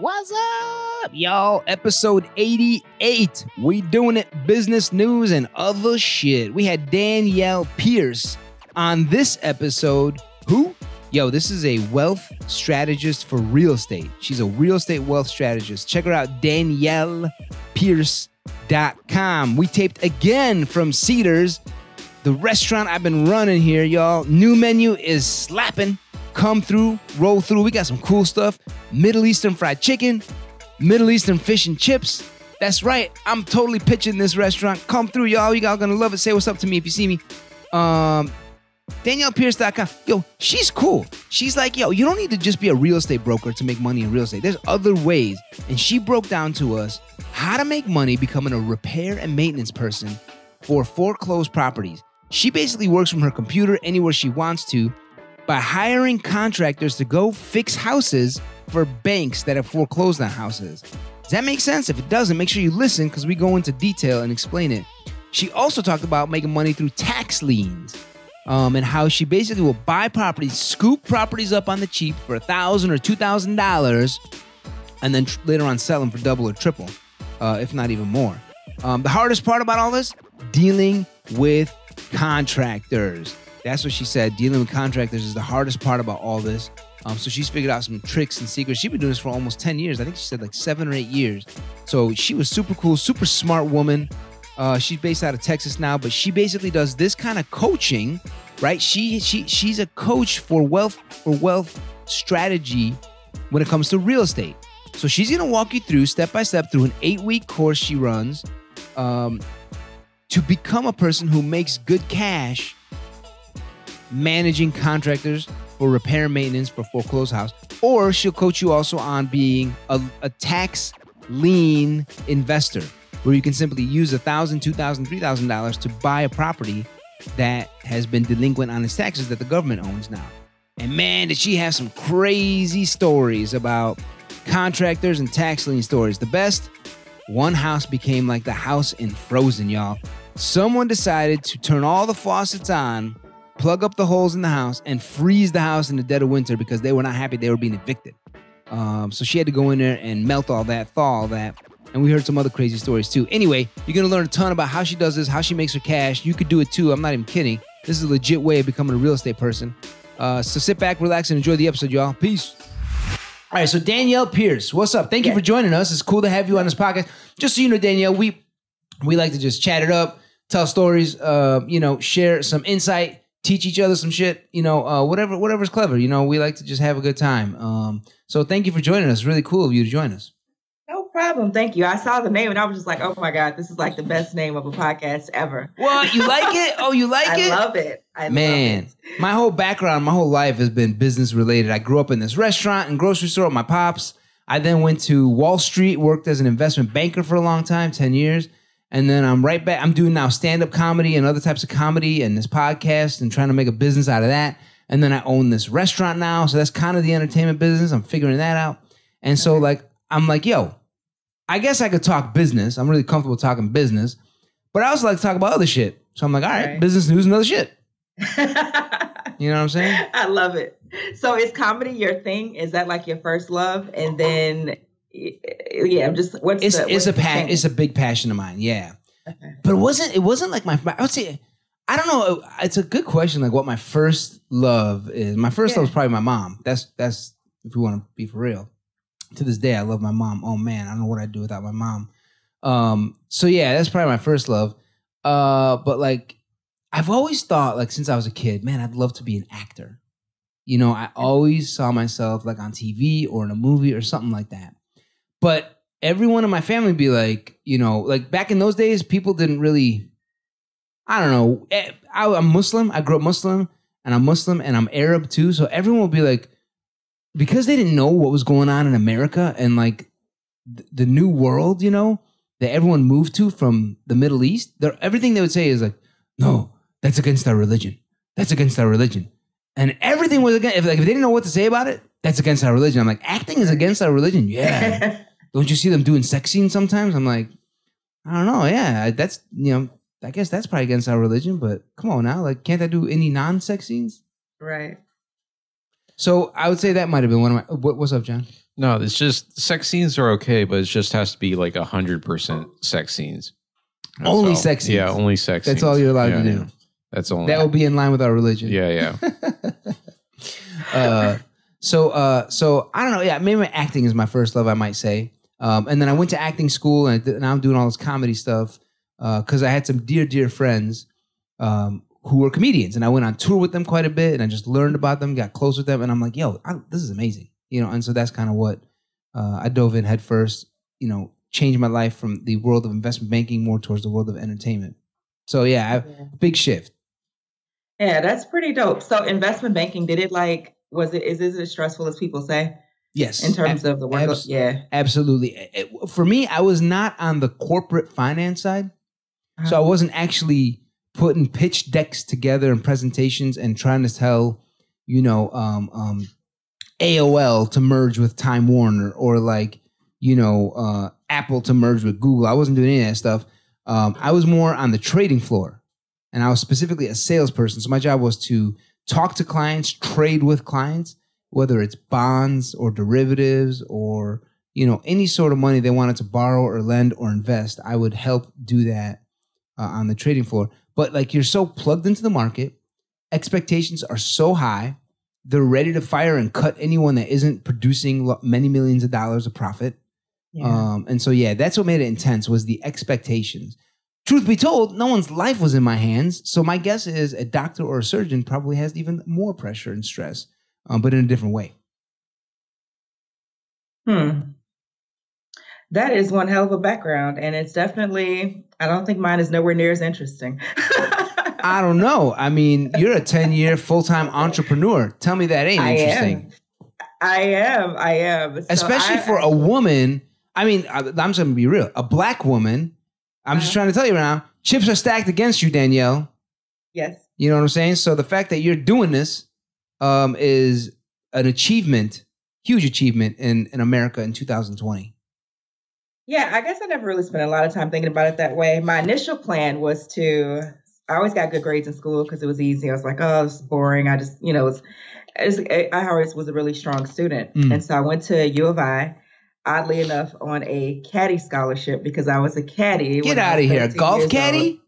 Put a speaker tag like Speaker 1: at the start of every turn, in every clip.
Speaker 1: What's up, y'all? Episode 88. We doing it business news and other shit. We had Danielle Pierce on this episode. Who? Yo, this is a wealth strategist for real estate. She's a real estate wealth strategist. Check her out, DaniellePierce.com. We taped again from Cedars, the restaurant I've been running here, y'all. New menu is slapping come through, roll through. We got some cool stuff Middle Eastern fried chicken, Middle Eastern fish and chips. That's right. I'm totally pitching this restaurant. Come through, y'all. You all gonna love it. Say what's up to me if you see me. Um, DaniellePierce.com. Yo, she's cool. She's like, yo, you don't need to just be a real estate broker to make money in real estate. There's other ways. And she broke down to us how to make money becoming a repair and maintenance person for foreclosed properties. She basically works from her computer anywhere she wants to by hiring contractors to go fix houses for banks that have foreclosed on houses. Does that make sense? If it doesn't, make sure you listen because we go into detail and explain it. She also talked about making money through tax liens um, and how she basically will buy properties, scoop properties up on the cheap for a thousand or two thousand dollars, and then tr- later on sell them for double or triple, uh, if not even more. Um, the hardest part about all this, dealing with contractors. That's what she said. Dealing with contractors is the hardest part about all this. Um, so she's figured out some tricks and secrets. She's been doing this for almost 10 years. I think she said like seven or eight years. So she was super cool, super smart woman. Uh, she's based out of Texas now, but she basically does this kind of coaching, right? She she she's a coach for wealth for wealth strategy when it comes to real estate. So she's gonna walk you through step by step through an eight week course she runs um, to become a person who makes good cash managing contractors for repair and maintenance for foreclosed house, or she'll coach you also on being a, a tax lien investor, where you can simply use a thousand, two thousand, three thousand dollars to buy a property that has been delinquent on its taxes that the government owns now. And man, did she have some crazy stories about contractors and tax lien stories. The best, one house became like the house in Frozen, y'all. Someone decided to turn all the faucets on plug up the holes in the house, and freeze the house in the dead of winter because they were not happy they were being evicted. Um, so she had to go in there and melt all that, thaw all that. And we heard some other crazy stories too. Anyway, you're gonna learn a ton about how she does this, how she makes her cash. You could do it too. I'm not even kidding. This is a legit way of becoming a real estate person. Uh, so sit back, relax, and enjoy the episode, y'all. Peace. All right, so Danielle Pierce, what's up? Thank you for joining us. It's cool to have you on this podcast. Just so you know, Danielle, we we like to just chat it up, tell stories, uh, you know, share some insight teach each other some shit, you know, uh, whatever whatever's clever. You know, we like to just have a good time. Um, so thank you for joining us. Really cool of you to join us.
Speaker 2: No problem. Thank you. I saw the name and I was just like, oh my God, this is like the best name of a podcast ever.
Speaker 1: Well, You like it? Oh, you like
Speaker 2: I
Speaker 1: it?
Speaker 2: I love it. I
Speaker 1: Man,
Speaker 2: love it.
Speaker 1: my whole background, my whole life has been business related. I grew up in this restaurant and grocery store with my pops. I then went to Wall Street, worked as an investment banker for a long time, 10 years. And then I'm right back. I'm doing now stand up comedy and other types of comedy and this podcast and trying to make a business out of that. And then I own this restaurant now. So that's kind of the entertainment business. I'm figuring that out. And so, like, I'm like, yo, I guess I could talk business. I'm really comfortable talking business, but I also like to talk about other shit. So I'm like, all right,
Speaker 2: Right.
Speaker 1: business news and other shit. You know what I'm saying?
Speaker 2: I love it. So is comedy your thing? Is that like your first love? And then, yeah, I'm just, what's
Speaker 1: It's
Speaker 2: the,
Speaker 1: it's a pa- it's a big passion of mine. Yeah.
Speaker 2: Okay.
Speaker 1: but it wasn't it wasn't like my I would say I don't know it's a good question like what my first love is. My first
Speaker 2: Yeah.
Speaker 1: love is probably my mom. That's that's if we want to be for real. To this day I love my mom. Oh man I don't know what I'd do without my mom. Um so yeah that's probably my first love. Uh but like I've always thought like since I was a kid man I'd love to be an actor. You know I always saw myself like on TV or in a movie or something like that but everyone in my family be like, you know, like back in those days, people didn't really, I don't know. eh, I, I'm Muslim. I grew up Muslim, and I'm Muslim, and I'm Arab too. So everyone would be like, because they didn't know what was going on in America and like th- the new world, you know, that everyone moved to from the Middle East. Everything they would say is like, no, that's against our religion. That's against our religion. And everything was against. If, like, if they didn't know what to say about it, that's against our religion. I'm like, acting is against our religion. Yeah. Don't you see them doing sex scenes sometimes? I'm like, I don't know. Yeah, that's you know, I guess that's probably against our religion. But come on now, like, can't I do any non-sex scenes?
Speaker 2: right.
Speaker 1: So I would say that might have been one of my. What, what's up, John?
Speaker 3: No, it's just sex scenes are okay, but it just has to be like a hundred percent sex scenes. That's
Speaker 1: Only
Speaker 3: all.
Speaker 1: sex scenes.
Speaker 3: Yeah, only sex.
Speaker 1: That's
Speaker 3: scenes.
Speaker 1: all you're allowed
Speaker 3: Yeah,
Speaker 1: to do.
Speaker 3: yeah. That's only.
Speaker 1: That will be in line with our religion.
Speaker 3: yeah, yeah.
Speaker 1: uh, so uh, so I don't know. Yeah, maybe acting is my first love. I might say. Um, and then I went to acting school, and I did- now I'm doing all this comedy stuff because I had some dear, dear friends um, who were comedians, and I went on tour with them quite a bit, and I just learned about them, got close with them, and I'm like, yo, I, this is amazing, you know. And so that's kind of what uh, I dove in headfirst. You know, changed my life from the world of investment banking more towards the world of entertainment. So yeah, I, big shift.
Speaker 2: Yeah, that's pretty dope. So investment banking, did it like was it is is it as stressful as people say
Speaker 1: Yes,
Speaker 2: in terms of the work?
Speaker 1: abs-
Speaker 2: yeah.
Speaker 1: Absolutely. It- for me, I was not on the corporate finance side. So I wasn't actually putting pitch decks together and presentations and trying to tell, you know, um, um, AOL to merge with Time Warner or like, you know, uh, Apple to merge with Google. I wasn't doing any of that stuff. Um, I was more on the trading floor and I was specifically a salesperson. So my job was to talk to clients, trade with clients, whether it's bonds or derivatives or, you know, any sort of money they wanted to borrow or lend or invest. I would help do that uh, on the trading floor. But like you're so plugged into the market, expectations are so high, they're ready to fire and cut anyone that isn't producing many millions of dollars of profit.
Speaker 2: Yeah.
Speaker 1: Um, and so yeah, that's what made it intense was the expectations. Truth be told, no one's life was in my hands. So my guess is a doctor or a surgeon probably has even more pressure and stress, um, but in a different way.
Speaker 2: Hmm. That is one hell of a background, and it's definitely. I don't think mine is nowhere near as interesting.
Speaker 1: I don't know. I mean, you're a 10 year full time entrepreneur. Tell me that ain't
Speaker 2: I
Speaker 1: interesting.
Speaker 2: am. I am. I am. So
Speaker 1: Especially
Speaker 2: I-
Speaker 1: for a woman. I mean, I- I'm just going to be real. A black woman, I'm just
Speaker 2: Uh-huh.
Speaker 1: trying to tell you right now, chips are stacked against you, Danielle.
Speaker 2: Yes.
Speaker 1: You know what I'm saying? So the fact that you're doing this um, is an achievement, huge achievement in, in America in 2020.
Speaker 2: Yeah, I guess I never really spent a lot of time thinking about it that way. My initial plan was to. I always got good grades in school because it was easy. I was like, oh, this is boring. I just, you know, it was, I, always was a really strong student,
Speaker 1: Mm.
Speaker 2: and so I went to U of I. Oddly enough, on a caddy scholarship because I was a caddy.
Speaker 1: Get out of here. Golf caddy?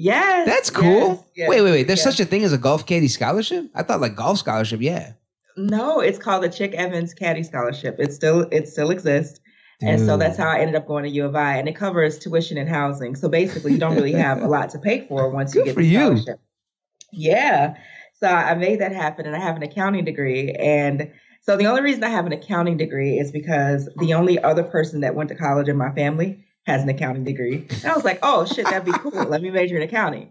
Speaker 2: Yes,
Speaker 1: That's cool.
Speaker 2: yes, yes,
Speaker 1: wait, wait, wait. There's
Speaker 2: yes.
Speaker 1: such a thing as a golf caddy scholarship? I thought like golf scholarship, yeah.
Speaker 2: No, it's called the Chick Evans Caddy Scholarship. It still it still exists. And so that's how I ended up going to U of I, and it covers tuition and housing. So basically, you don't really have a lot to pay for once you get the
Speaker 1: you.
Speaker 2: scholarship. Yeah. So I made that happen, and I have an accounting degree. And so the only reason I have an accounting degree is because the only other person that went to college in my family has an accounting degree. And I was like, oh shit, that'd be cool. Let me major in accounting.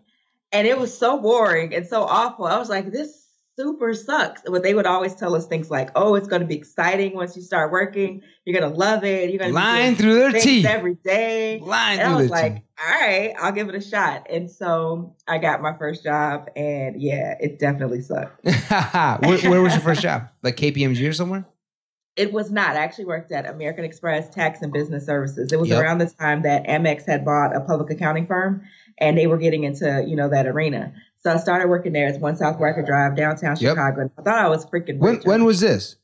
Speaker 2: And it was so boring and so awful. I was like, this super sucks. But they would always tell us things like, oh, it's going to be exciting once you start working. You're going to love it. You're going to
Speaker 1: Lying through their teeth.
Speaker 2: every day.
Speaker 1: Lying
Speaker 2: And I was
Speaker 1: their
Speaker 2: like,
Speaker 1: teeth.
Speaker 2: all right, I'll give it a shot. And so I got my first job, and yeah, it definitely sucked.
Speaker 1: where, where was your first job? Like KPMG or somewhere?
Speaker 2: It was not. I actually worked at American Express Tax and Business Services. It was
Speaker 1: Yep.
Speaker 2: around the time that Amex had bought a public accounting firm, and they were getting into you know that arena. So I started working there. It's One South Wacker Drive, downtown
Speaker 1: Yep.
Speaker 2: Chicago. I thought I was freaking.
Speaker 1: When when was this?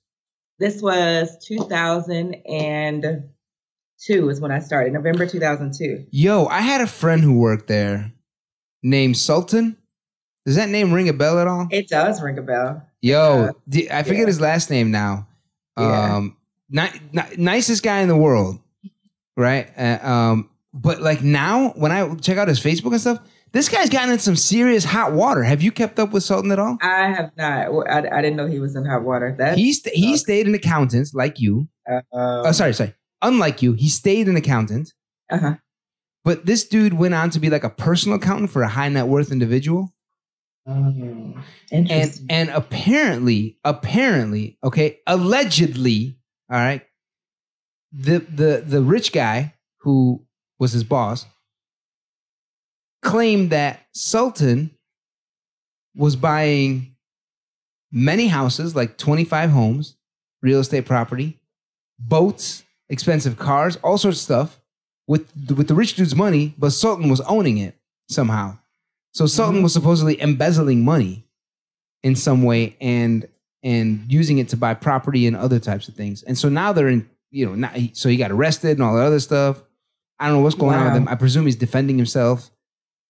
Speaker 2: this was 2002 is when I started. November 2002.
Speaker 1: Yo, I had a friend who worked there named Sultan. Does that name ring a bell at all?
Speaker 2: It does ring a bell.
Speaker 1: Yo,
Speaker 2: uh,
Speaker 1: I forget
Speaker 2: yeah.
Speaker 1: his last name now.
Speaker 2: Yeah.
Speaker 1: Um, ni- nicest guy in the world, right? Uh, um, but like now, when I check out his Facebook and stuff, this guy's gotten in some serious hot water. Have you kept up with Sultan at all?
Speaker 2: I have not. I, I didn't know he was in hot water. That
Speaker 1: He st- he stayed in accountants like you.
Speaker 2: uh,
Speaker 1: Oh, sorry, sorry. Unlike you, he stayed an accountant.
Speaker 2: uh-huh.
Speaker 1: But this dude went on to be like a personal accountant for a high net worth individual.
Speaker 2: Mm,
Speaker 1: And and apparently, apparently, okay, allegedly, all right, the the the rich guy who was his boss claimed that Sultan was buying many houses, like 25 homes, real estate property, boats, expensive cars, all sorts of stuff with with the rich dude's money, but Sultan was owning it somehow. So Sultan
Speaker 2: Mhm.
Speaker 1: was supposedly embezzling money in some way, and and using it to buy property and other types of things. And so now they're in, you know, not, so he got arrested and all that other stuff. I don't know what's going on with him. I presume he's defending himself.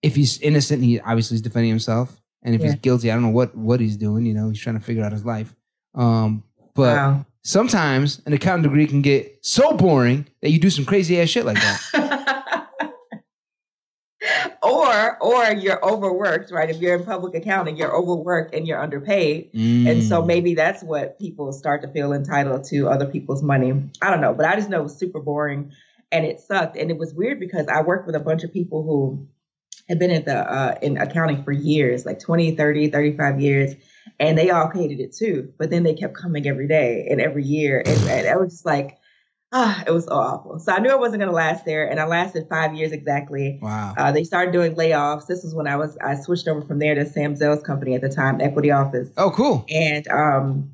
Speaker 1: If he's innocent, he obviously is defending himself. And if he's guilty, I don't know what what he's doing. You know, he's trying to figure out his life. Um, but
Speaker 2: wow.
Speaker 1: sometimes an accounting degree can get so boring that you do some crazy ass shit like that.
Speaker 2: or or you're overworked, right? If you're in public accounting, you're overworked and you're underpaid. And so
Speaker 1: Mm.
Speaker 2: maybe that's what people start to feel entitled to other people's money. I don't know, but I just know it was super boring and it sucked. And it was weird because I worked with a bunch of people who had been at the uh, in accounting for years, like 20, 30, 35 years, and they all hated it too. But then they kept coming every day and every year. And, and I was just like, ah, it was awful. So I knew I wasn't going to last there. And I lasted five years exactly.
Speaker 1: wow.
Speaker 2: Uh, they started doing layoffs. This was when I was I switched over from there to Sam Zell's company at the time, Equity Office
Speaker 1: oh, cool.
Speaker 2: and um,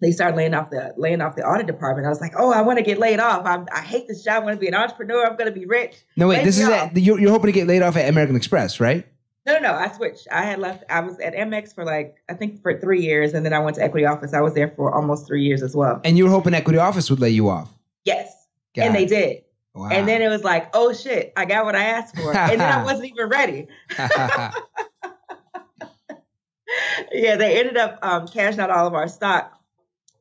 Speaker 2: they started laying off the laying off the audit department. I was like, oh, I want to get laid off. I'm, I hate this job. I want to be an entrepreneur. I'm going to be rich.
Speaker 1: No, wait.
Speaker 2: Lay
Speaker 1: This is at, you're, you're hoping to get laid off at American Express, right?
Speaker 2: No, no, no. I switched. I had left. I was at Amex for like I think for three years, and then I went to Equity Office. I was there for almost three years as well.
Speaker 1: And you were hoping Equity Office would lay you off.
Speaker 2: Yes,
Speaker 1: Got
Speaker 2: and they
Speaker 1: it.
Speaker 2: did.
Speaker 1: Wow.
Speaker 2: And then it was like, oh shit, I got what I asked for, and then I wasn't even ready. yeah, they ended up um, cashing out all of our stock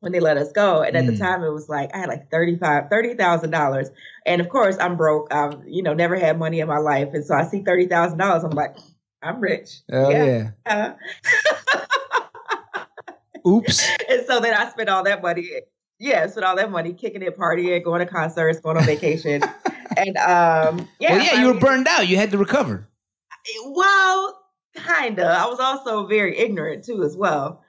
Speaker 2: when they let us go. And at the
Speaker 1: Mm.
Speaker 2: time, it was like I had like thirty-five, thirty thousand dollars, and of course, I'm broke. I've you know never had money in my life, and so I see thirty thousand dollars. I'm like, I'm rich.
Speaker 1: oh yeah.
Speaker 2: Uh,
Speaker 1: Oops.
Speaker 2: and so then I spent all that money. Yeah, spent all that money kicking it, partying, going to concerts, going on vacation, and um, yeah,
Speaker 1: well, yeah, you were
Speaker 2: finally-
Speaker 1: burned out. You had to recover.
Speaker 2: Well, kinda. I was also very ignorant too, as well.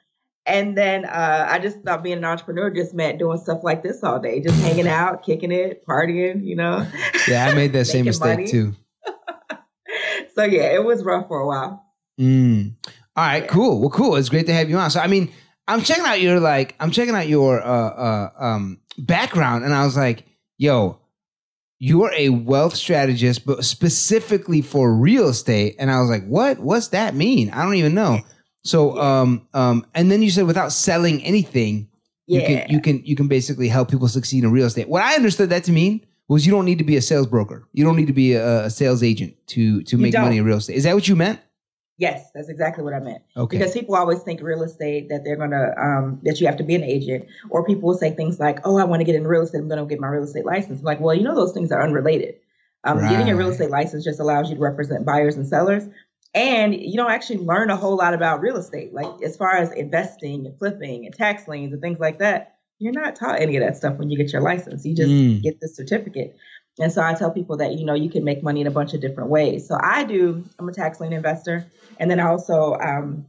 Speaker 2: And then uh, I just thought being an entrepreneur just meant doing stuff like this all day, just hanging out, kicking it, partying, you know.
Speaker 1: Yeah, I made that same mistake
Speaker 2: money.
Speaker 1: too.
Speaker 2: so yeah, it was rough for a while.
Speaker 1: Mm. All right,
Speaker 2: Yeah.
Speaker 1: cool. Well, cool. It's great to have you on. So, I mean, I'm checking out your like, I'm checking out your uh, uh, um, background, and I was like, yo, you're a wealth strategist, but specifically for real estate. And I was like, what? What's that mean? I don't even know. So, um, um, and then you said without selling anything, you
Speaker 2: Yeah.
Speaker 1: can you can you can basically help people succeed in real estate. What I understood that to mean was you don't need to be a sales broker. You don't need to be a, a sales agent to to make money in real estate. Is that what you meant?
Speaker 2: Yes, that's exactly what I meant.
Speaker 1: Okay.
Speaker 2: Because people always think real estate that they're gonna um, that you have to be an agent, or people will say things like, "Oh, I want to get in real estate. I'm gonna get my real estate license." I'm like, well, you know, those things are unrelated. Um, Getting a real estate license just allows you to represent buyers and sellers, and you don't actually learn a whole lot about real estate. Like as far as investing and flipping and tax liens and things like that, you're not taught any of that stuff when you get your license. You just
Speaker 1: Mm.
Speaker 2: get the certificate. And so I tell people that you know you can make money in a bunch of different ways. So I do. I'm a tax lien investor. And then I also um,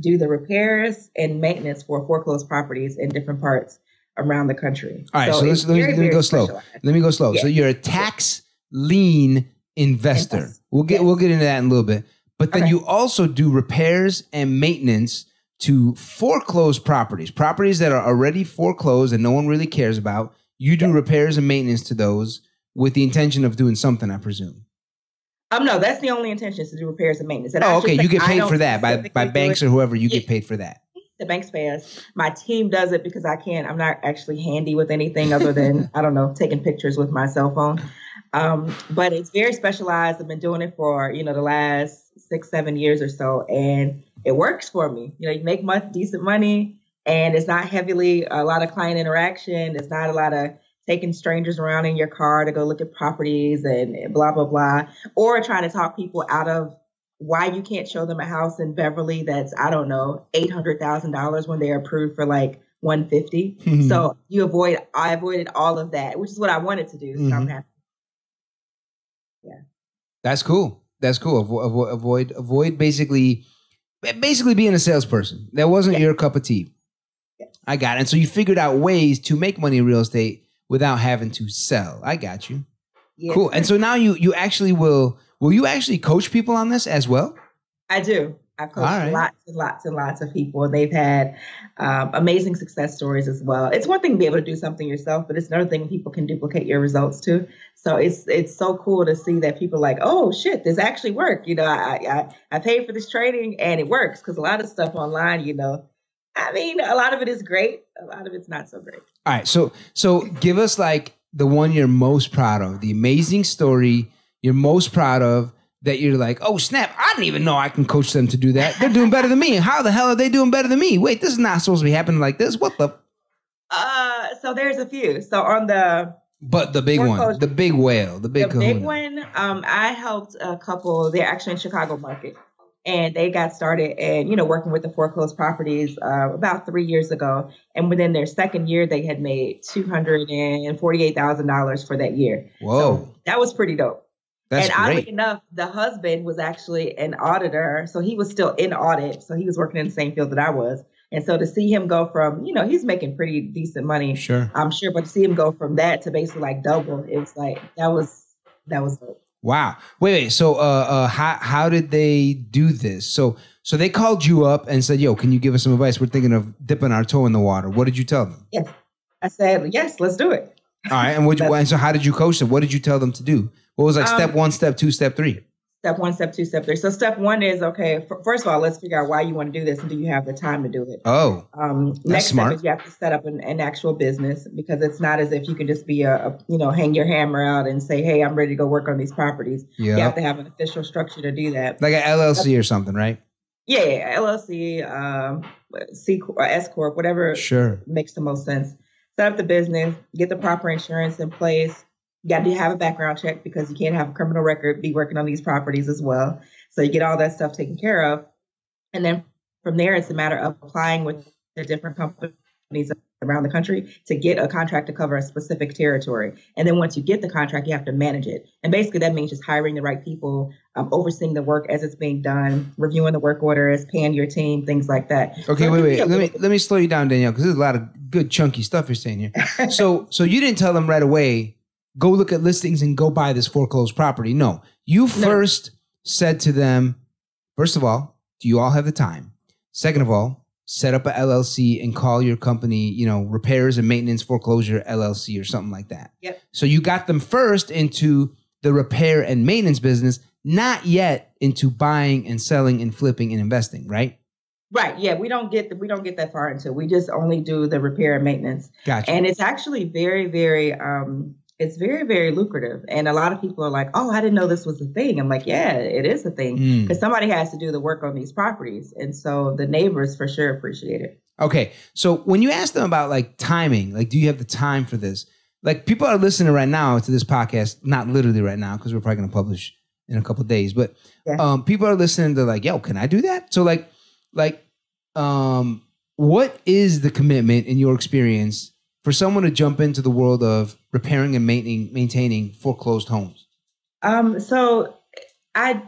Speaker 2: do the repairs and maintenance for foreclosed properties in different parts around the country.
Speaker 1: All right, so
Speaker 2: it's
Speaker 1: let's- let me-
Speaker 2: very,
Speaker 1: let me go slow. Let me go slow. So
Speaker 2: Yeah.
Speaker 1: you're a tax lien investor.
Speaker 2: Invest-
Speaker 1: We'll get
Speaker 2: yes.
Speaker 1: we'll get into that in a little bit. But then
Speaker 2: Okay.
Speaker 1: you also do repairs and maintenance to foreclosed properties, properties that are already foreclosed and no one really cares about. You do
Speaker 2: Yes.
Speaker 1: repairs and maintenance to those with the intention of doing something, I presume.
Speaker 2: Um, no, that's the only intention is to do repairs and maintenance. And
Speaker 1: Oh, okay. You get paid for that by by banks or whoever. You get paid for that.
Speaker 2: the banks pay us. My team does it because I can't. I'm not actually handy with anything other than I don't know taking pictures with my cell phone. Um, but it's very specialized. I've been doing it for you know the last six seven years or so, and it works for me. You know, you make much decent money, and it's not heavily a lot of client interaction. It's not a lot of taking strangers around in your car to go look at properties and blah blah blah, or trying to talk people out of why you can't show them a house in Beverly that's I don't know eight hundred thousand dollars when they're approved for like one fifty.
Speaker 1: Hmm.
Speaker 2: So you avoid I avoided all of that, which is what I wanted to do. So I'm
Speaker 1: Mhm.
Speaker 2: happy.
Speaker 1: That's cool. That's cool. Avo- avo- avoid avoid basically basically being a salesperson. That wasn't
Speaker 2: Yeah.
Speaker 1: your cup of tea.
Speaker 2: Yeah.
Speaker 1: I got it. And so you figured out ways to make money in real estate without having to sell. I got you.
Speaker 2: Yeah.
Speaker 1: Cool. And so now you you actually will will you actually coach people on this as well?
Speaker 2: I do. I've coached
Speaker 1: right.
Speaker 2: lots and lots and lots of people. They've had um, amazing success stories as well. It's one thing to be able to do something yourself, but it's another thing people can duplicate your results too. So it's it's so cool to see that people are like, oh shit, this actually worked. You know, I I, I paid for this training and it works because a lot of stuff online, you know, I mean, a lot of it is great. A lot of it's not so great.
Speaker 1: All right, so so give us like the one you're most proud of, the amazing story you're most proud of that you're like, oh snap, I didn't even know I can coach them to do that. They're doing better than me. How the hell are they doing better than me? Wait, this is not supposed to be happening like this. What the?
Speaker 2: Uh, so there's a few. So on the
Speaker 1: But the big one,
Speaker 2: Foreclosure.
Speaker 1: the big whale, the big
Speaker 2: the big one, um, I helped a couple. They're actually in Chicago market, and they got started and you know working with the foreclosed properties uh, about three years ago. And within their second year, they had made two hundred and forty-eight thousand dollars for that year.
Speaker 1: Whoa,
Speaker 2: That was pretty dope.
Speaker 1: that's
Speaker 2: and oddly
Speaker 1: great.
Speaker 2: enough, the husband was actually an auditor, so he was still in audit. So he was working in the same field that I was. And so to see him go from, you know, he's making pretty decent money,
Speaker 1: Sure.
Speaker 2: I'm sure, but to see him go from that to basically like double, it was like that was that was dope.
Speaker 1: Wow. Wait, wait. So, uh, uh, how how did they do this? So, so they called you up and said, "Yo, can you give us some advice? We're thinking of dipping our toe in the water." What did you tell them?
Speaker 2: Yes. I said, yes, let's do it.
Speaker 1: All right, and what? You, and so, how did you coach them? What did you tell them to do? What was like
Speaker 2: Um,
Speaker 1: step one, step two, step three?
Speaker 2: Step one, step two, step three. So step one is okay. f- First of all, let's figure out why you want to do this and do you have the time to do it.
Speaker 1: Oh,
Speaker 2: Um, next
Speaker 1: smart.
Speaker 2: step is you have to set up an, an actual business because it's not as if you can just be a, a you know hang your hammer out and say, hey, I'm ready to go work on these properties. You have to have an official structure to do that.
Speaker 1: like an LLC or something, right?
Speaker 2: Yeah, yeah, LLC, um, C Corp, or S corp, whatever
Speaker 1: Sure.
Speaker 2: makes the most sense. Set up the business, get the proper insurance in place. You got to have a background check because you can't have a criminal record, be working on these properties as well. So you get all that stuff taken care of. And then from there, it's a matter of applying with the different companies around the country to get a contract to cover a specific territory. And then once you get the contract, you have to manage it. And basically, that means just hiring the right people, um, overseeing the work as it's being done, reviewing the work orders, paying your team, things like that.
Speaker 1: Okay,
Speaker 2: So
Speaker 1: wait, wait. Let me let me slow you down, Danielle, because there's a lot of good chunky stuff you're saying here. so, so you didn't tell them right away, go look at listings and go buy this foreclosed property. No, you first said to them, first of all, do you all have the time? Second of all, set up a LLC and call your company, you know, repairs and maintenance foreclosure LLC or something like that.
Speaker 2: Yep.
Speaker 1: So you got them first into the repair and maintenance business, not yet into buying and selling and flipping and investing, right?
Speaker 2: Right. Yeah, we don't get we don't get that far into. it. We just only do the repair and maintenance,
Speaker 1: Gotcha.
Speaker 2: and it's actually very, very, um, it's very, very lucrative. And a lot of people are like, "Oh, I didn't know this was a thing." I'm like, "Yeah, it is a thing
Speaker 1: Mm.
Speaker 2: because somebody has to do the work on these properties, and so the neighbors for sure appreciate it."
Speaker 1: Okay. So when you ask them about like timing, like, do you have the time for this? Like, people are listening right now to this podcast, not literally right now, because we're probably going to publish in a couple days, but
Speaker 2: Yeah.
Speaker 1: um, people are listening to like, yo, can I do that? So, like, like, um, what is the commitment in your experience for someone to jump into the world of repairing and maintaining, maintaining foreclosed homes?
Speaker 2: Um, so I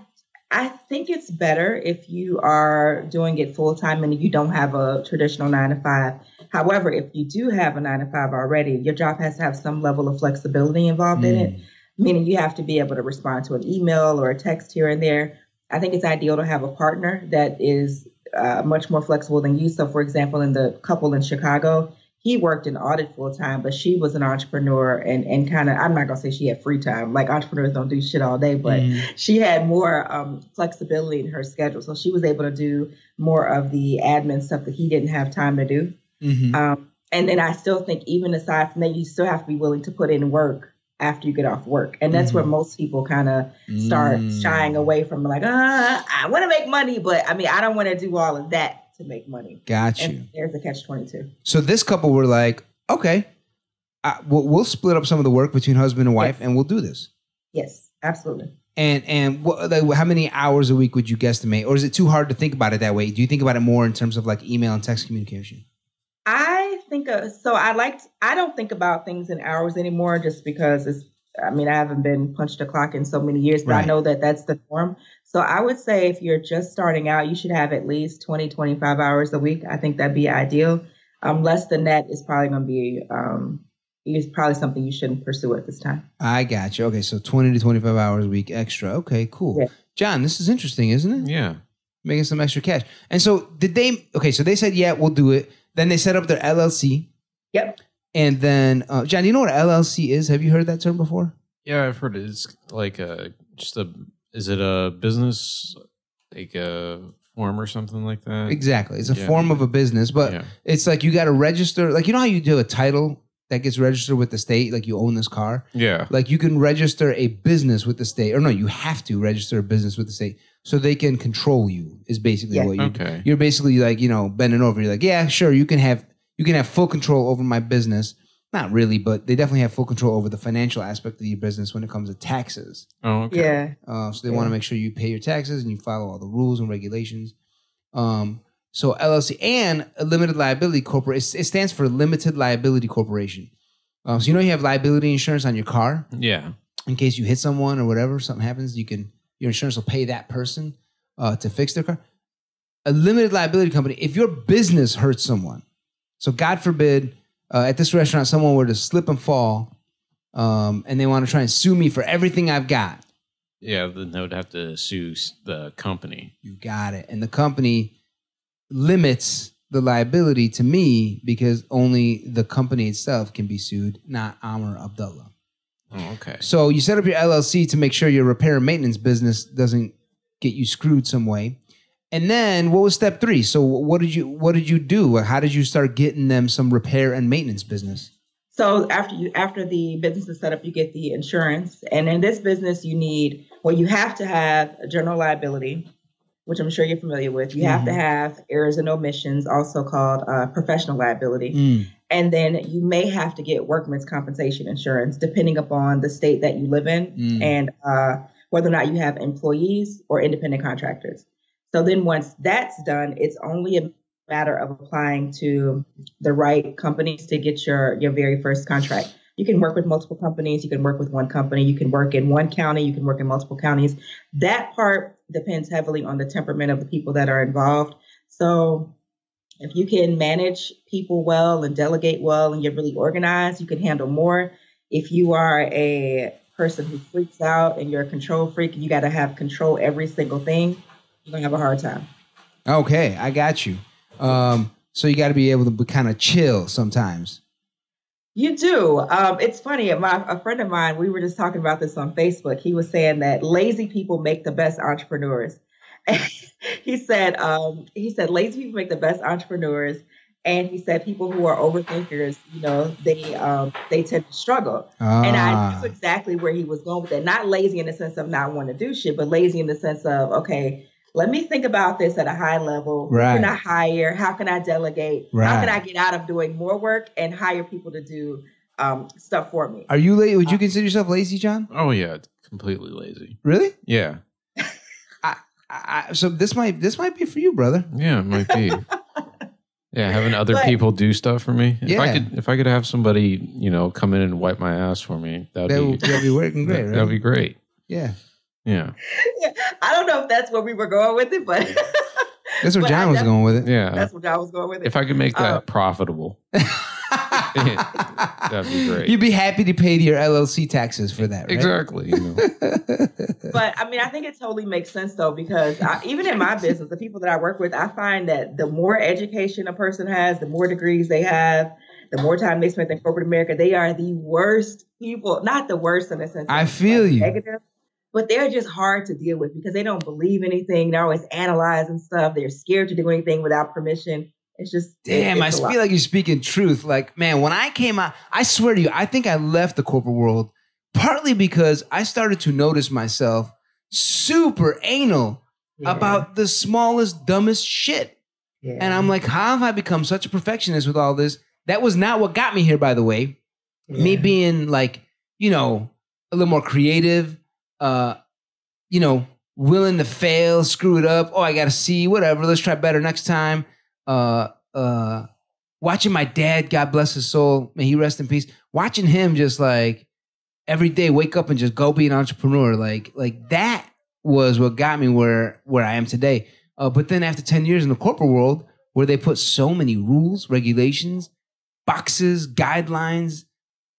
Speaker 2: I think it's better if you are doing it full time and you don't have a traditional nine to five. However, if you do have a nine to five already, your job has to have some level of flexibility involved in it, meaning you have to be able to respond to an email or a text here and there. I think it's ideal to have a partner that is uh, much more flexible than you. So, for example, in the couple in Chicago, he worked in audit full time, but she was an entrepreneur and, and kind of, I'm not going to say she had free time. Like entrepreneurs don't do shit all day, but
Speaker 1: Mm.
Speaker 2: she had more um, flexibility in her schedule. So she was able to do more of the admin stuff that he didn't have time to do.
Speaker 1: Mhm.
Speaker 2: Um, and then I still think, even aside from that, you still have to be willing to put in work after you get off work. And that's where most people kind of start
Speaker 1: Mm.
Speaker 2: shying away from, like, ah, I want to make money, but I mean, I don't want to do all of that to make money.
Speaker 1: Got you.
Speaker 2: And there's a catch 22.
Speaker 1: So this couple were like, okay, I, we'll, we'll split up some of the work between husband and wife, and we'll do this.
Speaker 2: Yes, absolutely.
Speaker 1: And and what, like, how many hours a week would you guesstimate, or is it too hard to think about it that way? Do you think about it more in terms of like email and text communication?
Speaker 2: I think uh, so. I like. I don't think about things in hours anymore, just because it's. I mean, I haven't been punched a clock in so many years, but
Speaker 1: Right.
Speaker 2: I know that that's the norm. So I would say if you're just starting out, you should have at least 20, 25 hours a week. I think that'd be ideal. Um, less than that is probably going to be. Um, is probably something you shouldn't pursue at this time.
Speaker 1: I got you. Okay, so twenty to twenty five hours a week extra. Okay, cool.
Speaker 2: Yeah.
Speaker 1: John, this is interesting, isn't it?
Speaker 3: Yeah.
Speaker 1: Making some extra cash. And so did they? Okay, so they said, yeah, we'll do it. Then they set up their LLC,
Speaker 2: Yep.
Speaker 1: And then uh, John, you know what LLC is? Have you heard that term before?
Speaker 3: Yeah, I've heard it. It's like a just a. Is it a business like a form or something like that.
Speaker 1: Exactly. It's a
Speaker 3: Yeah.
Speaker 1: form of a business, but
Speaker 3: Yeah.
Speaker 1: it's like you got to register. Like you know how you do a title that gets registered with the state, like you own this car.
Speaker 3: Yeah.
Speaker 1: Like you can register a business with the state, or no, you have to register a business with the state so they can control you. Is basically
Speaker 2: Yeah.
Speaker 1: what you.
Speaker 3: Okay.
Speaker 1: You're basically like you know bending over. You're like, yeah, sure, you can have you can have full control over my business. Not really, but they definitely have full control over the financial aspect of your business when it comes to taxes.
Speaker 3: Oh, okay.
Speaker 2: Yeah.
Speaker 1: Uh, so they
Speaker 2: Yeah.
Speaker 1: want to make sure you pay your taxes and you follow all the rules and regulations. Um, so LLC and a limited liability corporation. It stands for limited liability corporation. Um, so you know you have liability insurance on your car
Speaker 3: Yeah.
Speaker 1: in case you hit someone or whatever, something happens. You can your insurance will pay that person uh, to fix their car. A limited liability company. If your business hurts someone, so God forbid, uh, at this restaurant someone were to slip and fall, um, and they want to try and sue me for everything I've got.
Speaker 3: Yeah. Then they would have to sue the company.
Speaker 1: You got it. And the company limits the liability to me because only the company itself can be sued, not Amr Abdullah.
Speaker 3: Oh, okay.
Speaker 1: So you set up your LLC to make sure your repair and maintenance business doesn't get you screwed some way. And then what was step three? So what did you what did you do? How did you start getting them some repair and maintenance business?
Speaker 2: So after you after the business is set up, you get the insurance, and in this business, you need well, you have to have a general liability, which I'm sure you're familiar with. You have to
Speaker 1: Mhm.
Speaker 2: have errors and omissions, also called uh, professional liability,
Speaker 1: Mm,
Speaker 2: and then you may have to get workman's compensation insurance, depending upon the state that you live in
Speaker 1: Mm.
Speaker 2: and uh, whether or not you have employees or independent contractors. So then once that's done, it's only a matter of applying to the right companies to get your your very first contract. You can work with multiple companies, you can work with one company, you can work in one county, you can work in multiple counties. That part depends heavily on the temperament of the people that are involved. So if you can manage people well and delegate well and you're really organized, you can handle more. If you are a person who freaks out and you're a control freak and you got to have control every single thing, you're to have a hard time.
Speaker 1: Okay, I got you. Um, so you got to be able to be kind of chill sometimes.
Speaker 2: You do. Um, it's funny. My, a friend of mine, we were just talking about this on Facebook. He was saying that lazy people make the best entrepreneurs. he said, um, he said, lazy people make the best entrepreneurs. And he said, people who are overthinkers, you know, they um, they tend to struggle. Ah. And I
Speaker 1: Ah,
Speaker 2: knew exactly where he was going with that. Not lazy in the sense of not wanting to do shit, but lazy in the sense of, okay, let me think about this at a high level. Who
Speaker 1: Right.
Speaker 2: can I hire? How can I delegate?
Speaker 1: Right.
Speaker 2: How can I get out of doing more work and hire people to do um, stuff for me?
Speaker 1: are you late? Would you consider yourself lazy, John?
Speaker 3: Oh yeah. Completely lazy.
Speaker 1: Really?
Speaker 3: Yeah.
Speaker 1: I, I, so this might this might be for you, brother.
Speaker 3: Yeah. It might be. Yeah, having other
Speaker 2: But-
Speaker 3: people do stuff for me. If
Speaker 1: Yeah.
Speaker 3: I could, if I could have somebody, you know, come in and wipe my ass for me, that'd
Speaker 1: That
Speaker 3: be
Speaker 1: that'd be working great,
Speaker 3: that,
Speaker 1: right?
Speaker 3: that'd be great.
Speaker 1: yeah,
Speaker 3: Yeah,
Speaker 2: I don't know if that's where we were going with it, but
Speaker 1: that's where John was going with it.
Speaker 3: yeah.
Speaker 2: that's what I was going with it.
Speaker 3: If I could make that
Speaker 2: Uh,
Speaker 3: profitable, that'd be great.
Speaker 1: You'd be happy to pay your LLC taxes for that, right?
Speaker 3: exactly. You know.
Speaker 2: but I mean, I think it totally makes sense though, because I, even in my business, the people that I work with, I find that the more education a person has, the more degrees they have, the more time they spend in corporate America, they are the worst people. Not the worst in a sense.
Speaker 1: I feel
Speaker 2: like,
Speaker 1: you.
Speaker 2: Negative, but they're just hard to deal with because they don't believe anything. They're always analyzing stuff. They're scared to do anything without permission. It's just
Speaker 1: Damn,
Speaker 2: it-
Speaker 1: I
Speaker 2: it's lot.
Speaker 1: feel like you're speaking truth. Like, man, when I came out, I swear to you, I think I left the corporate world partly because I started to notice myself super anal
Speaker 2: Yeah,
Speaker 1: about the smallest, dumbest shit.
Speaker 2: yeah.
Speaker 1: And I'm like, how have I become such a perfectionist with all this? That was not what got me here, by the way. Me being like, you know, a little more creative, uh, you know, willing to fail, screw it up. Oh, I gotta see, whatever. Let's try better next time. Uh uh watching my dad, God bless his soul, may he rest in peace. Watching him just like every day wake up and just go be an entrepreneur. Like, like that was what got me where where I am today. Uh, but then after 10 years in the corporate world, where they put so many rules, regulations, boxes, guidelines,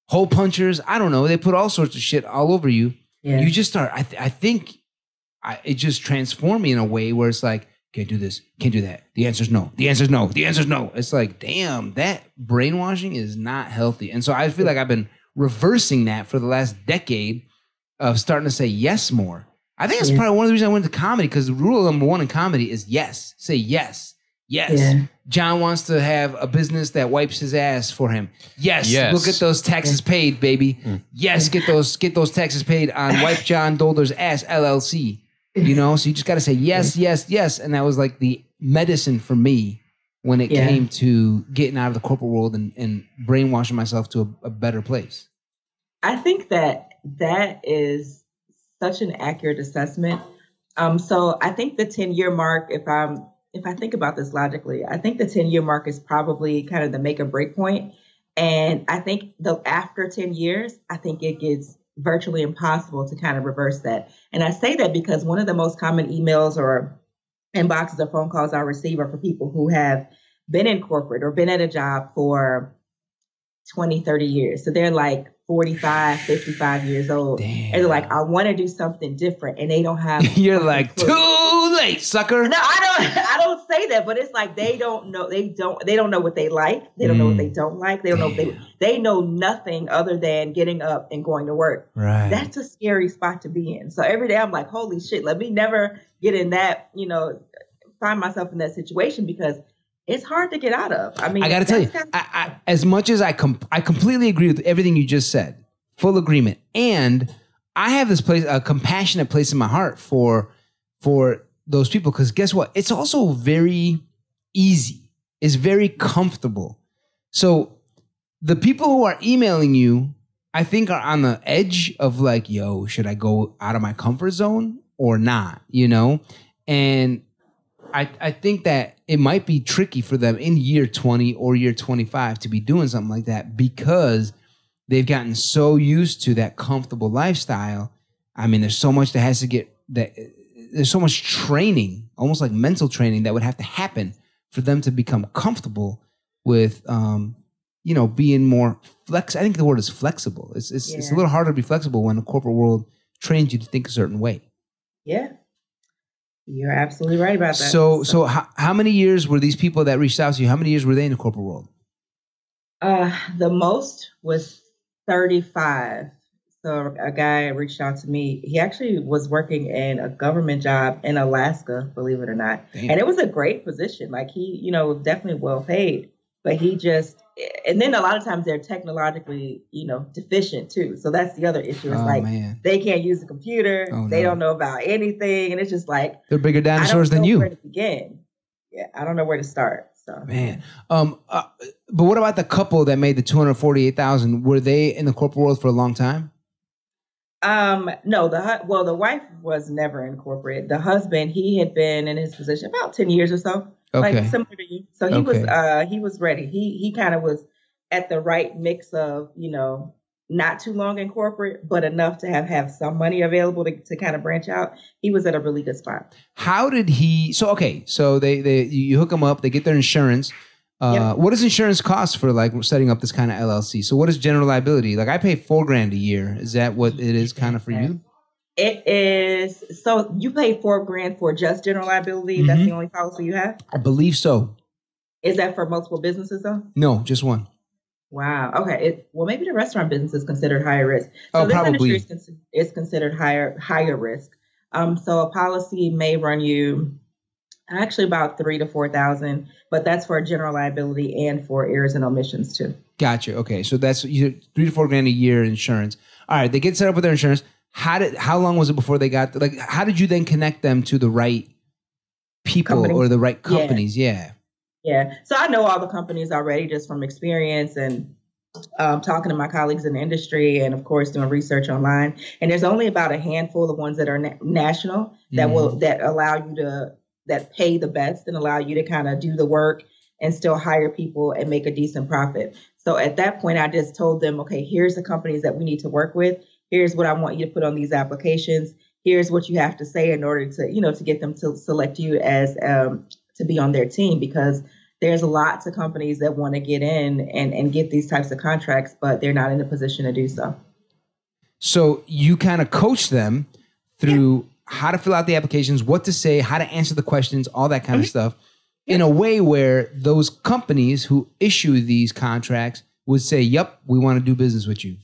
Speaker 1: hole punchers, I don't know, they put all sorts of shit all over you.
Speaker 2: Yeah.
Speaker 1: You just start, I, th- I think I, it just transformed me in a way where it's like, can't do this, can't do that. The answer's no. The answer's no. The answer's no. It's like, damn, that brainwashing is not healthy. And so I feel like I've been reversing that for the last decade of starting to say yes more. I think that's
Speaker 2: Yeah.
Speaker 1: probably one of the reasons I went to comedy because the rule number one in comedy is yes. Say yes. Yes.
Speaker 2: Yeah.
Speaker 1: John wants to have a business that wipes his ass for him. Yes.
Speaker 3: Yes.
Speaker 1: We'll get those taxes paid, baby.
Speaker 3: Mm.
Speaker 1: Yes, get those get those taxes paid on Wipe John Dolder's ass LLC. You know, so you just got to say yes, yes, yes, and that was like the medicine for me when it
Speaker 2: Yeah.
Speaker 1: came to getting out of the corporate world and, and brainwashing myself to a, a better place.
Speaker 2: I think that that is such an accurate assessment. Um, so I think the 10 year mark, if I'm if I think about this logically, I think the 10 year mark is probably kind of the make or break point. And I think the after 10 years, I think it gets virtually impossible to kind of reverse that. And I say that because one of the most common emails or inboxes or phone calls I receive are for people who have been in corporate or been at a job for 20, 30 years. So they're like 45, 55 years old. And they're like, I want to do something different. And they don't have.
Speaker 1: You're like
Speaker 2: clue.
Speaker 1: too sucker.
Speaker 2: No, I don't. I don't say that, but it's like they don't know. They don't. They don't know what they like. They don't know what they mm. don't like. They don't know. What they they know nothing other than getting up and going to work.
Speaker 1: Right.
Speaker 2: That's a scary spot to be in. So every day I'm like, holy shit, let me never get in that. You know, find myself in that situation because it's hard to get out of. I mean,
Speaker 1: I got to tell you,
Speaker 2: kind
Speaker 1: I, I, as much as I com- I completely agree with everything you just said, full agreement, and I have this place, a compassionate place in my heart for for those people because guess what? It's also very easy. It's very comfortable. So the people who are emailing you, I think, are on the edge of like, yo, should I go out of my comfort zone or not? You know, and I, I think that it might be tricky for them in year 20 or year 25 to be doing something like that because they've gotten so used to that comfortable lifestyle. I mean, there's so much that has to get that there's so much training, almost like mental training that would have to happen for them to become comfortable with um, you know, being more flex. I think the word is flexible. It's it's, it's a little harder to be flexible when the corporate world trains you to think a certain way.
Speaker 2: yeah. You're absolutely right about that.
Speaker 1: So, so how, how many years were these people that reached out to you? How many years were they in the corporate world?
Speaker 2: Uh, the most was 35. So a guy reached out to me. He actually was working in a government job in Alaska, believe it or not.
Speaker 1: Damn.
Speaker 2: And it was a great position. Like he, you know, definitely well paid. But he just and then a lot of times they're technologically, you know, deficient too. So that's the other issue. It's
Speaker 1: oh
Speaker 2: like
Speaker 1: man,
Speaker 2: they can't use a computer.
Speaker 1: Oh,
Speaker 2: they
Speaker 1: no.
Speaker 2: don't know about anything. And it's just like
Speaker 1: they're bigger
Speaker 2: I don't
Speaker 1: dinosaurs than
Speaker 2: know where
Speaker 1: you,
Speaker 2: to begin. Yeah, I don't know where to start. So
Speaker 1: man. Um, uh, but what about the couple that made the two hundred forty-eight thousand? Were they in the corporate world for a long time?
Speaker 2: Um, no, the hu- well, the wife was never in corporate. The husband, he had been in his position about ten years or so,
Speaker 1: Okay,
Speaker 2: like similar to you. So he was, uh, he was ready. He he kind of was at the right mix of, you know, not too long in corporate, but enough to have have some money available to, to kind of branch out. He was at a really good spot.
Speaker 1: how did he? So okay, so they they you hook them up, they get their insurance. Uh,
Speaker 2: Yep.
Speaker 1: What does insurance cost for like setting up this kind of LLC? So what is general liability? Like I pay four grand a year. Is that what it is kind of for you?
Speaker 2: It is so you pay four grand for just general liability. That's
Speaker 1: Mhm.
Speaker 2: the only policy you have.
Speaker 1: I believe so.
Speaker 2: Is that for multiple businesses though?
Speaker 1: No, just one.
Speaker 2: Wow. Okay. It, well, maybe the restaurant business is considered higher risk. So
Speaker 1: Oh,
Speaker 2: this
Speaker 1: probably.
Speaker 2: industry is considered higher higher risk. Um, so a policy may run you actually about three to four thousand, but that's for general liability and for errors and omissions too.
Speaker 1: Gotcha. Okay, so that's you three to four grand a year insurance. All right, they get set up with their insurance. How did how long was it before they got like? How did you then connect them to the right people or the right companies? Yeah.
Speaker 2: Yeah. So I know all the companies already just from experience and um, talking to my colleagues in the industry and of course doing research online. And there's only about a handful of ones that are na- national that
Speaker 1: Mhm.
Speaker 2: will that allow you to that pay the best and allow you to kind of do the work and still hire people and make a decent profit. So at that point, I just told them, okay, here's the companies that we need to work with. Here's what I want you to put on these applications. Here's what you have to say in order to, you know, to get them to select you as um, to be on their team because there's lots of companies that want to get in and, and get these types of contracts, but they're not in a position to do so.
Speaker 1: So you kind of coach them through how to fill out the applications, what to say, how to answer the questions, all that kind of stuff, in a way where those companies who issue these contracts would say, "Yep, we want to do business with you."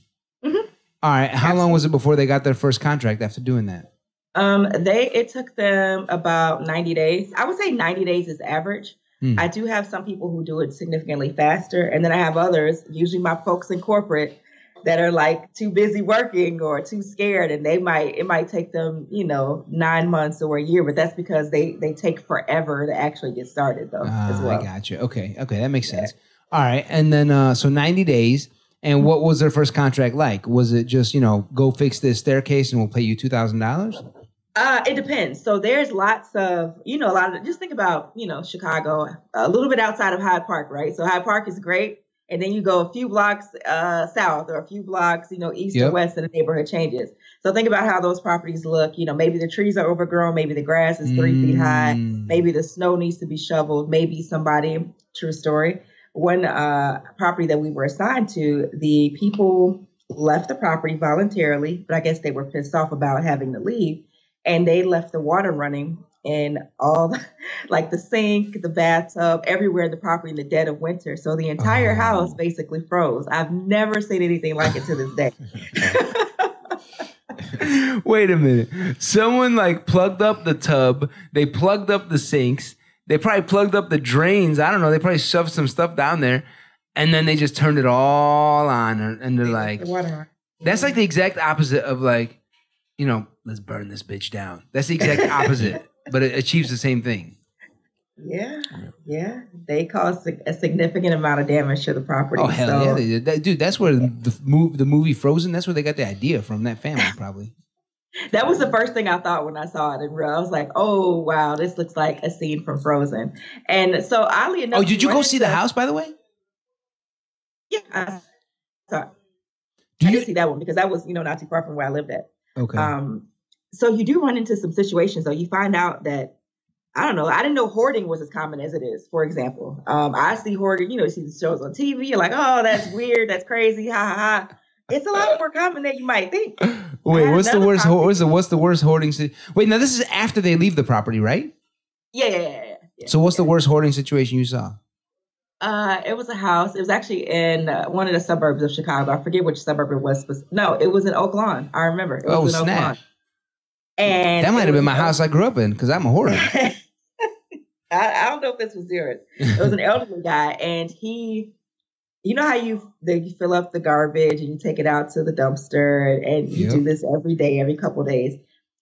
Speaker 2: Mhm.
Speaker 1: All right. How long was it before they got their first contract after doing that?
Speaker 2: Um, they it took them about 90 days. I would say 90 days is average.
Speaker 1: Hmm.
Speaker 2: I do have some people who do it significantly faster, and then I have others, usually my folks in corporate, that are like too busy working or too scared, and they might it might take them, you know, nine months or a year, but that's because they they take forever to actually get started though
Speaker 1: Ah,
Speaker 2: as well.
Speaker 1: I got you. Okay, okay, that makes sense. All right, and then uh, so ninety days. And what was their first contract like? Was it just you know go fix this staircase and we'll pay you two thousand dollars?
Speaker 2: Uh, it depends. So there's lots of, you know, a lot of, just think about, you know, Chicago, a little bit outside of Hyde Park, right? So Hyde Park is great. And then you go a few blocks uh, south or a few blocks, you know, east
Speaker 1: Yep.
Speaker 2: or west, and the neighborhood changes. So think about how those properties look. You know, maybe the trees are overgrown, maybe the grass is three feet high,
Speaker 1: Mm.
Speaker 2: maybe the snow needs to be shoveled, maybe somebody, true story. One uh, property that we were assigned to, the people left the property voluntarily, but I guess they were pissed off about having to leave and they left the water running in all the, like the sink, the bathtub, everywhere in the property in the dead of winter. So the entire
Speaker 1: Oh.
Speaker 2: house basically froze. I've never seen anything like it to this day.
Speaker 1: Wait a minute. Someone like plugged up the tub. They plugged up the sinks. They probably plugged up the drains. I don't know. They probably shoved some stuff down there, and then they just turned it all on. And and they're like,
Speaker 2: The water.
Speaker 1: that's like the exact opposite of like, you know, let's burn this bitch down. That's the exact opposite, but it achieves the same thing.
Speaker 2: Yeah, yeah. They caused a significant amount of damage to the property.
Speaker 1: Oh hell
Speaker 2: so
Speaker 1: yeah, they did. That, dude. That's where the move, the movie Frozen. That's where they got the idea from. That family probably.
Speaker 2: that was the first thing I thought when I saw it in real. I was like, oh wow, this looks like a scene from Frozen. And so oddly enough,
Speaker 1: Oh, did you go see the house by the way?
Speaker 2: Yeah, I, saw-
Speaker 1: Do
Speaker 2: I
Speaker 1: you?
Speaker 2: did see that one because that was, you know, not too far from where I lived at.
Speaker 1: Okay.
Speaker 2: Um, so you do run into some situations though. You find out that I don't know. I didn't know hoarding was as common as it is. For example, um, I see hoarding. You know, you see the shows on TV. You're like, oh, that's weird. That's crazy. Ha ha ha. It's a lot more common than you might think.
Speaker 1: Wait, what's the worst?
Speaker 2: property-
Speaker 1: What's the what's the worst hoarding? Si- Wait, now this is after they leave the property, right?
Speaker 2: Yeah, yeah, yeah. yeah, yeah.
Speaker 1: So what's the worst hoarding situation you saw?
Speaker 2: Uh, it was a house. It was actually in uh, one of the suburbs of Chicago. I forget which suburb it was. But no, it was in Oak Lawn. I remember. It was
Speaker 1: Oh,
Speaker 2: in Oak
Speaker 1: snap.
Speaker 2: Lawn. And
Speaker 1: That might have been my house I grew up in because I'm a hoarder.
Speaker 2: I, I don't know if this was yours. It was an elderly guy, and he, you know how you they you fill up the garbage and you take it out to the dumpster, and you
Speaker 1: Yep.
Speaker 2: do this every day, every couple days.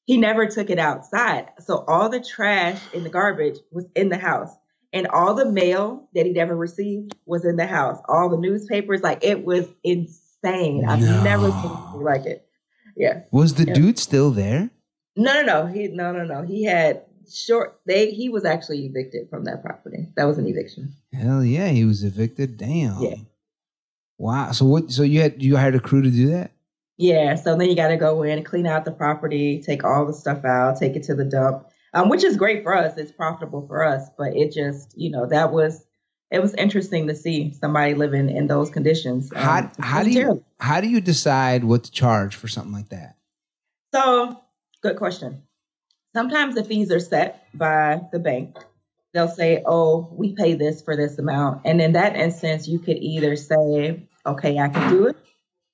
Speaker 2: He never took it outside, so all the trash in the garbage was in the house, and all the mail that he'd ever received was in the house. All the newspapers, like it was insane. I've never seen anything like it. Yeah.
Speaker 1: Was the
Speaker 2: Yeah.
Speaker 1: dude still there?
Speaker 2: No, no, no. He no, no, no. He had short. They he was actually evicted from that property. That was an eviction.
Speaker 1: Hell yeah, he was evicted. Damn.
Speaker 2: Yeah.
Speaker 1: Wow. So what? So you had you hired a crew to do that?
Speaker 2: Yeah. So then you got to go in, clean out the property, take all the stuff out, take it to the dump, um, which is great for us. It's profitable for us, but it just you know that was it was interesting to see somebody living in those conditions. Um,
Speaker 1: How how do you
Speaker 2: terrible.
Speaker 1: how do you decide what to charge for something like that?
Speaker 2: So, good question. Sometimes the fees are set by the bank. They'll say, oh, we pay this for this amount. And in that instance, you could either say, okay, I can do it,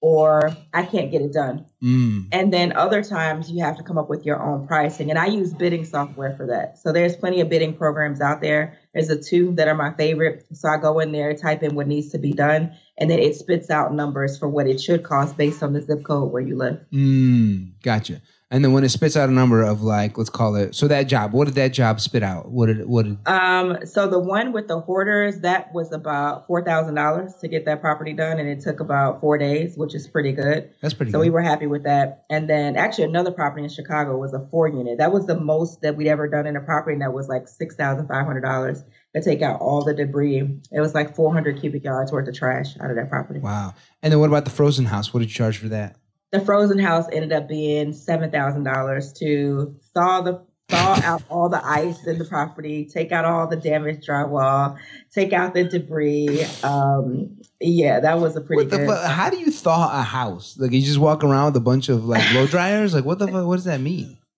Speaker 2: or I can't get it done.
Speaker 1: Mm.
Speaker 2: And then other times you have to come up with your own pricing. And I use bidding software for that. So there's plenty of bidding programs out there. There's a two that are my favorite. So I go in there, type in what needs to be done, and then it spits out numbers for what it should cost based on the zip code where you live.
Speaker 1: Mm. Gotcha. And then when it spits out a number of like, let's call it. So that job, what did that job spit out? What did what did?
Speaker 2: Um, so the one with the hoarders, that was about four thousand dollars to get that property done, and it took about four days, which is pretty good.
Speaker 1: That's pretty good.
Speaker 2: So
Speaker 1: good.
Speaker 2: we were happy with that. And then actually another property in Chicago was a four unit. That was the most that we'd ever done in a property, and that was like six thousand five hundred dollars to take out all the debris. It was like four hundred cubic yards worth of trash out of that property.
Speaker 1: wow. And then what about the frozen house? What did you charge for that?
Speaker 2: The frozen house ended up being seven thousand dollars to thaw the thaw out all the ice in the property, take out all the damaged drywall, take out the debris. Um, yeah, that was a pretty
Speaker 1: What the fuck? How do you thaw a house? Like you just walk around with a bunch of like blow dryers? Like what the fuck? What does that mean?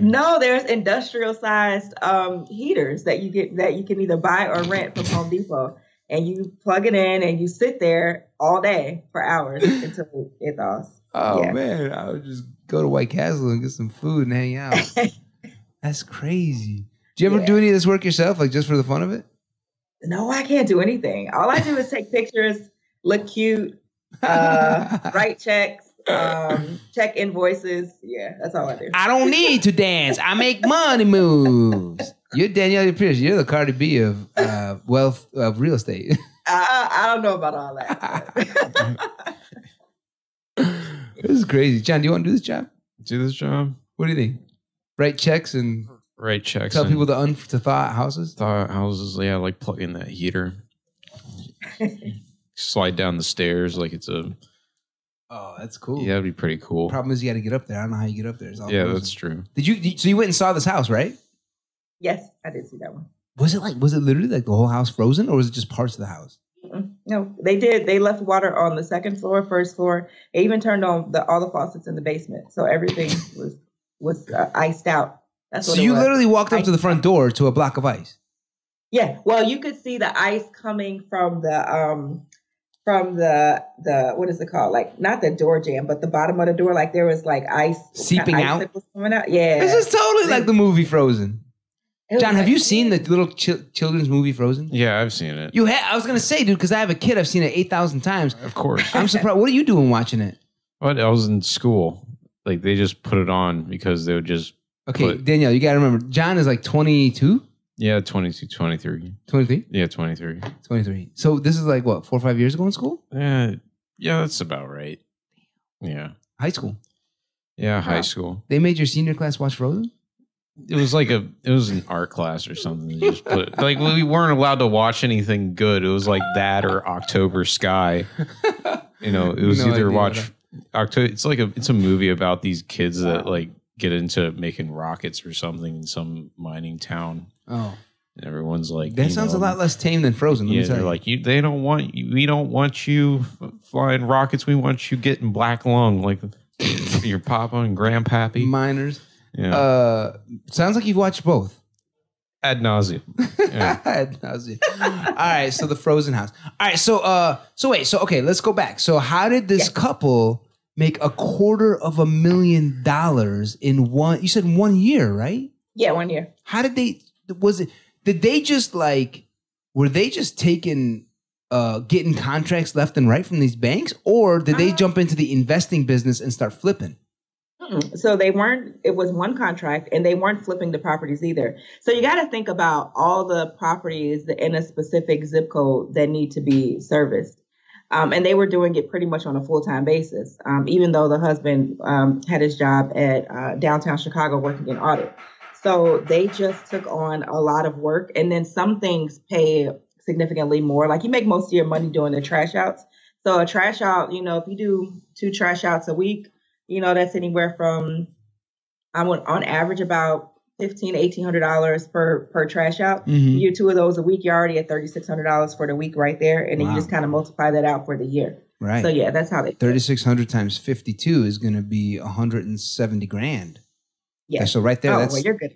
Speaker 2: No, there's industrial sized um, heaters that you get that you can either buy or rent from Home Depot, and you plug it in and you sit there all day for hours until it thaws.
Speaker 1: Oh
Speaker 2: Yeah.
Speaker 1: man, I would just go to White Castle and get some food and hang out. That's crazy. Do you ever
Speaker 2: Yeah.
Speaker 1: do any of this work yourself, like just for the fun of it?
Speaker 2: No, I can't do anything. All I do is take pictures, look cute, uh, write checks, um, check invoices. Yeah, that's all I do.
Speaker 1: I don't need to dance. I make money moves. You're Danielle Pierce. You're the Cardi B of uh, wealth of real estate.
Speaker 2: I, I don't know about all that.
Speaker 1: this is crazy. John, do you want to do this job?
Speaker 3: Do this job.
Speaker 1: What do you think? Write checks and
Speaker 3: Write checks.
Speaker 1: tell people to un to thaw out houses.
Speaker 3: thaw houses. Yeah, like plug in that heater. Slide down the stairs like it's a.
Speaker 1: Oh, that's cool.
Speaker 3: Yeah, that'd be pretty cool.
Speaker 1: Problem is, you got to get up there. I don't know how you get up there. It's all
Speaker 3: Yeah,
Speaker 1: frozen.
Speaker 3: that's true.
Speaker 1: Did you? did- So you went and saw this house, right?
Speaker 2: yes, I did see that one.
Speaker 1: Was it like? Was it literally like the whole house frozen, or was it just parts of the house?
Speaker 2: No, they did. They left water on the second floor, first floor. They even turned on the all the faucets in the basement, so everything was was uh, iced out. That's
Speaker 1: So
Speaker 2: it
Speaker 1: you
Speaker 2: was.
Speaker 1: literally walked up to the front door to a block of ice.
Speaker 2: Yeah, well, you could see the ice coming from the um from the the what is it called? Like not the door jam, but the bottom of the door. Like there was like ice
Speaker 1: Seeping
Speaker 2: ice
Speaker 1: out?
Speaker 2: coming out. Yeah,
Speaker 1: This is totally like the movie Frozen. John, have you seen the little chi- children's movie Frozen?
Speaker 3: Yeah, I've seen it.
Speaker 1: You had. I was gonna say, dude, because I have a kid. I've seen it eight thousand times.
Speaker 3: Of course.
Speaker 1: I'm surprised. What are you doing watching it?
Speaker 3: What? I was in school. Like they just put it on because they would just
Speaker 1: Okay,
Speaker 3: What?
Speaker 1: Danielle, you gotta remember, John is like 22,
Speaker 3: yeah, 22, 23.
Speaker 1: 23,
Speaker 3: Yeah, 23.
Speaker 1: 23. So this is like what, four or five years ago in school?
Speaker 3: Yeah, yeah, that's about right. Yeah.
Speaker 1: High school.
Speaker 3: Yeah, high
Speaker 2: Wow.
Speaker 3: school.
Speaker 1: They made your senior class watch Frozen?
Speaker 3: It was like a it was an art class or something. Just put like we weren't allowed to watch anything good. It was like that or October Sky. You know, it was
Speaker 1: No
Speaker 3: either watch October. It's like a it's a movie about these kids that like get into making rockets or something in some mining town.
Speaker 1: Oh.
Speaker 3: And everyone's like,
Speaker 1: That sounds
Speaker 3: know,
Speaker 1: a lot less tame than Frozen. Let
Speaker 3: Yeah,
Speaker 1: me tell
Speaker 3: they're
Speaker 1: you.
Speaker 3: like you. They don't want you. We don't want you flying rockets. We want you getting black lung like your papa and grandpappy.
Speaker 1: miners.
Speaker 3: Yeah,
Speaker 1: Uh, sounds like you've watched both.
Speaker 3: ad nauseum. Yeah.
Speaker 1: How's it? All right, so the frozen house. All right, so uh, so wait, so okay, let's go back. So how did this
Speaker 2: Yeah.
Speaker 1: couple make a quarter of a million dollars in one? You said one year, right?
Speaker 2: Yeah, one year.
Speaker 1: How did they? Was it? Did they just like? Were they just taking? Uh, getting contracts left and right from these banks, or did they
Speaker 2: Uh,
Speaker 1: jump into the investing business and start flipping?
Speaker 2: So they weren't, it was one contract and they weren't flipping the properties either. So you got to think about all the properties in a specific zip code that need to be serviced. Um, and they were doing it pretty much on a full time basis, um, even though the husband um, had his job at uh, downtown Chicago working in audit. So they just took on a lot of work. And then some things pay significantly more. Like you make most of your money doing the trash outs. So a trash out, you know, if you do two trash outs a week, you know, that's anywhere from I would on average about fifteen, eighteen hundred dollars per per trash out.
Speaker 1: Mhm.
Speaker 2: You do two of those a week, you're already at thirty six hundred dollars for the week right there, and then you just kind of multiply that out for the year.
Speaker 1: Right.
Speaker 2: So yeah, that's how they.
Speaker 1: Thirty six hundred times fifty two is going to be hundred and seventy grand.
Speaker 2: Yeah.
Speaker 1: So right there,
Speaker 2: oh,
Speaker 1: that's
Speaker 2: well, you're good.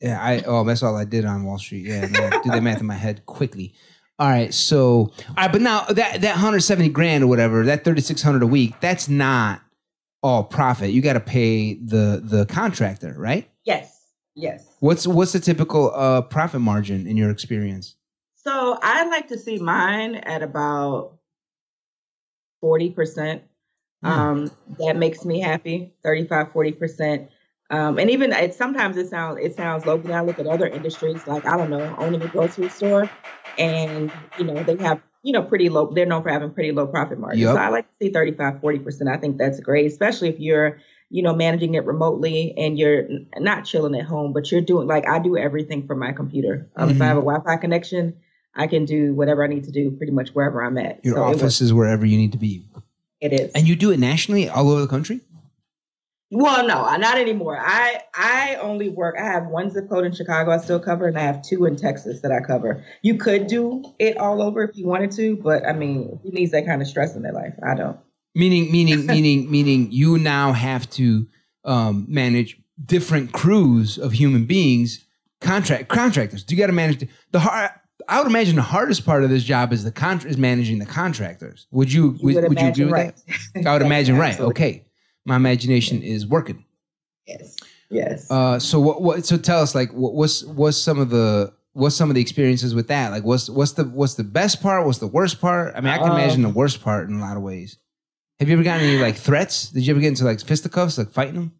Speaker 1: yeah. I oh, that's all I did on Wall Street. Yeah, man, do the math in my head quickly. All right, so all right, but now that that hundred seventy grand or whatever, that thirty six hundred a week, that's not all profit. You got to pay the the contractor, right?
Speaker 2: Yes. Yes.
Speaker 1: What's what's the typical uh, profit margin in your experience?
Speaker 2: So I like to see mine at about forty percent.
Speaker 1: Hmm.
Speaker 2: Um, that makes me happy. 35, 40 percent. Um, and even it sometimes it sounds it sounds low when I look at other industries, like I don't know, owning a grocery store, and you know they have you know pretty low. They're known for having pretty low profit margins.
Speaker 1: Yup.
Speaker 2: So I like to see 35, 40 percent. I think that's great, especially if you're you know managing it remotely and you're not chilling at home, but you're doing like I do everything from my computer. Um, If
Speaker 1: Mhm.
Speaker 2: I have a Wi-Fi connection, I can do whatever I need to do pretty much wherever I'm at.
Speaker 1: Your
Speaker 2: So
Speaker 1: office
Speaker 2: works.
Speaker 1: is wherever you need to be,
Speaker 2: It is.
Speaker 1: and you do it nationally, all over the country.
Speaker 2: Well, no, not anymore. I I only work. I have one zip code in Chicago I still cover, and I have two in Texas that I cover. You could do it all over if you wanted to, but I mean, who needs that kind of stress in their life? I don't.
Speaker 1: Meaning, meaning, meaning, meaning, you now have to um, manage different crews of human beings, contract contractors. Do you got to manage the, the hard. I would imagine the hardest part of this job is the contra- is managing the contractors. Would you would, would you agree with
Speaker 2: right.
Speaker 1: that? I would imagine right. Okay. My imagination is working.
Speaker 2: Yes. Yes.
Speaker 1: Uh, so what? What? So tell us, like, what, what's what's some of the what's some of the experiences with that? Like, what's what's the what's the best part? What's the worst part? I mean, I can
Speaker 2: Um,
Speaker 1: imagine the worst part in a lot of ways. Have you ever gotten any like threats? Did you ever get into like fisticuffs, like fighting them?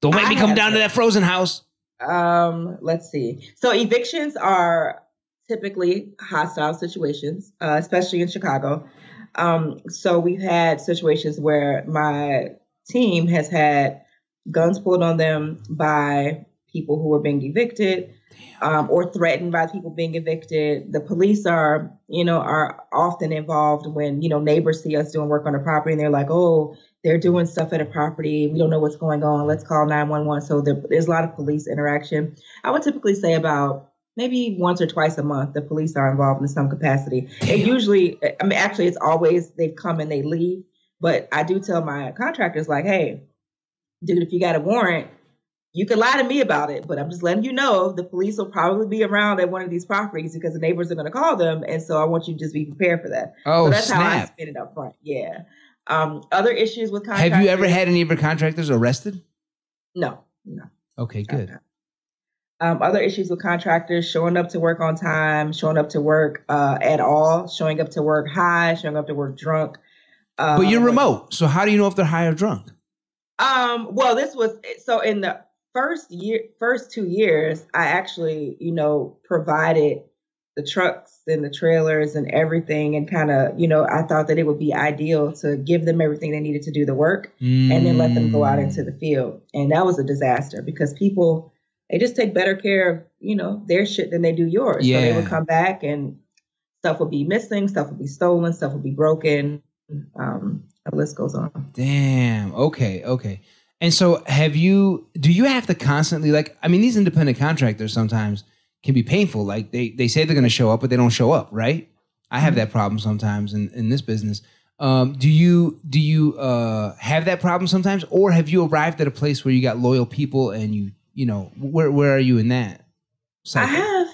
Speaker 1: Don't make
Speaker 2: I
Speaker 1: me come down to that frozen house.
Speaker 2: Um, let's see. So evictions are typically hostile situations, uh, especially in Chicago. Um, so we've had situations where my team has had guns pulled on them by people who are being evicted um, or threatened by people being evicted. The police are, you know, are often involved when, you know, neighbors see us doing work on a property and they're like, oh, they're doing stuff at a property. We don't know what's going on. Let's call 911. So there, there's a lot of police interaction. I would typically say about maybe once or twice a month, the police are involved in some capacity. And usually, I mean, actually, it's always they come and they leave. But I do tell my contractors, like, hey, dude, if you got a warrant, you can lie to me about it, but I'm just letting you know the police will probably be around at one of these properties because the neighbors are going to call them. And so I want you to just be prepared for that.
Speaker 1: Oh
Speaker 2: so that's how I spin it up front. Yeah. Um, other issues with contractors.
Speaker 1: Have you ever had any of your contractors arrested?
Speaker 2: No, no.
Speaker 1: Okay, good.
Speaker 2: Um, other issues with contractors showing up to work on time, showing up to work uh, at all, showing up to work high, showing up to work drunk.
Speaker 1: But you're remote, so how do you know if they're high or drunk?
Speaker 2: Um, well, this was so in the first year, first two years, I actually, you know, provided the trucks and the trailers and everything, and kind of, you know, I thought that it would be ideal to give them everything they needed to do the work, and then let them go out
Speaker 1: Mm.
Speaker 2: into the field. And that was a disaster because people they just take better care of, you know, their shit than they do yours. Yeah. So they would come back and stuff would be missing, stuff would be stolen, stuff would be broken. Um, the list goes on.
Speaker 1: Damn. Okay. Okay. And so, have you? Do you have to constantly like? I mean, these independent contractors sometimes can be painful. Like they they say they're going to show up, but they don't show up. Right? I have that problem sometimes in in this business. Um, do you do you uh, have that problem sometimes, or have you arrived at a place where you got loyal people and you you know where where are you in that?
Speaker 2: I have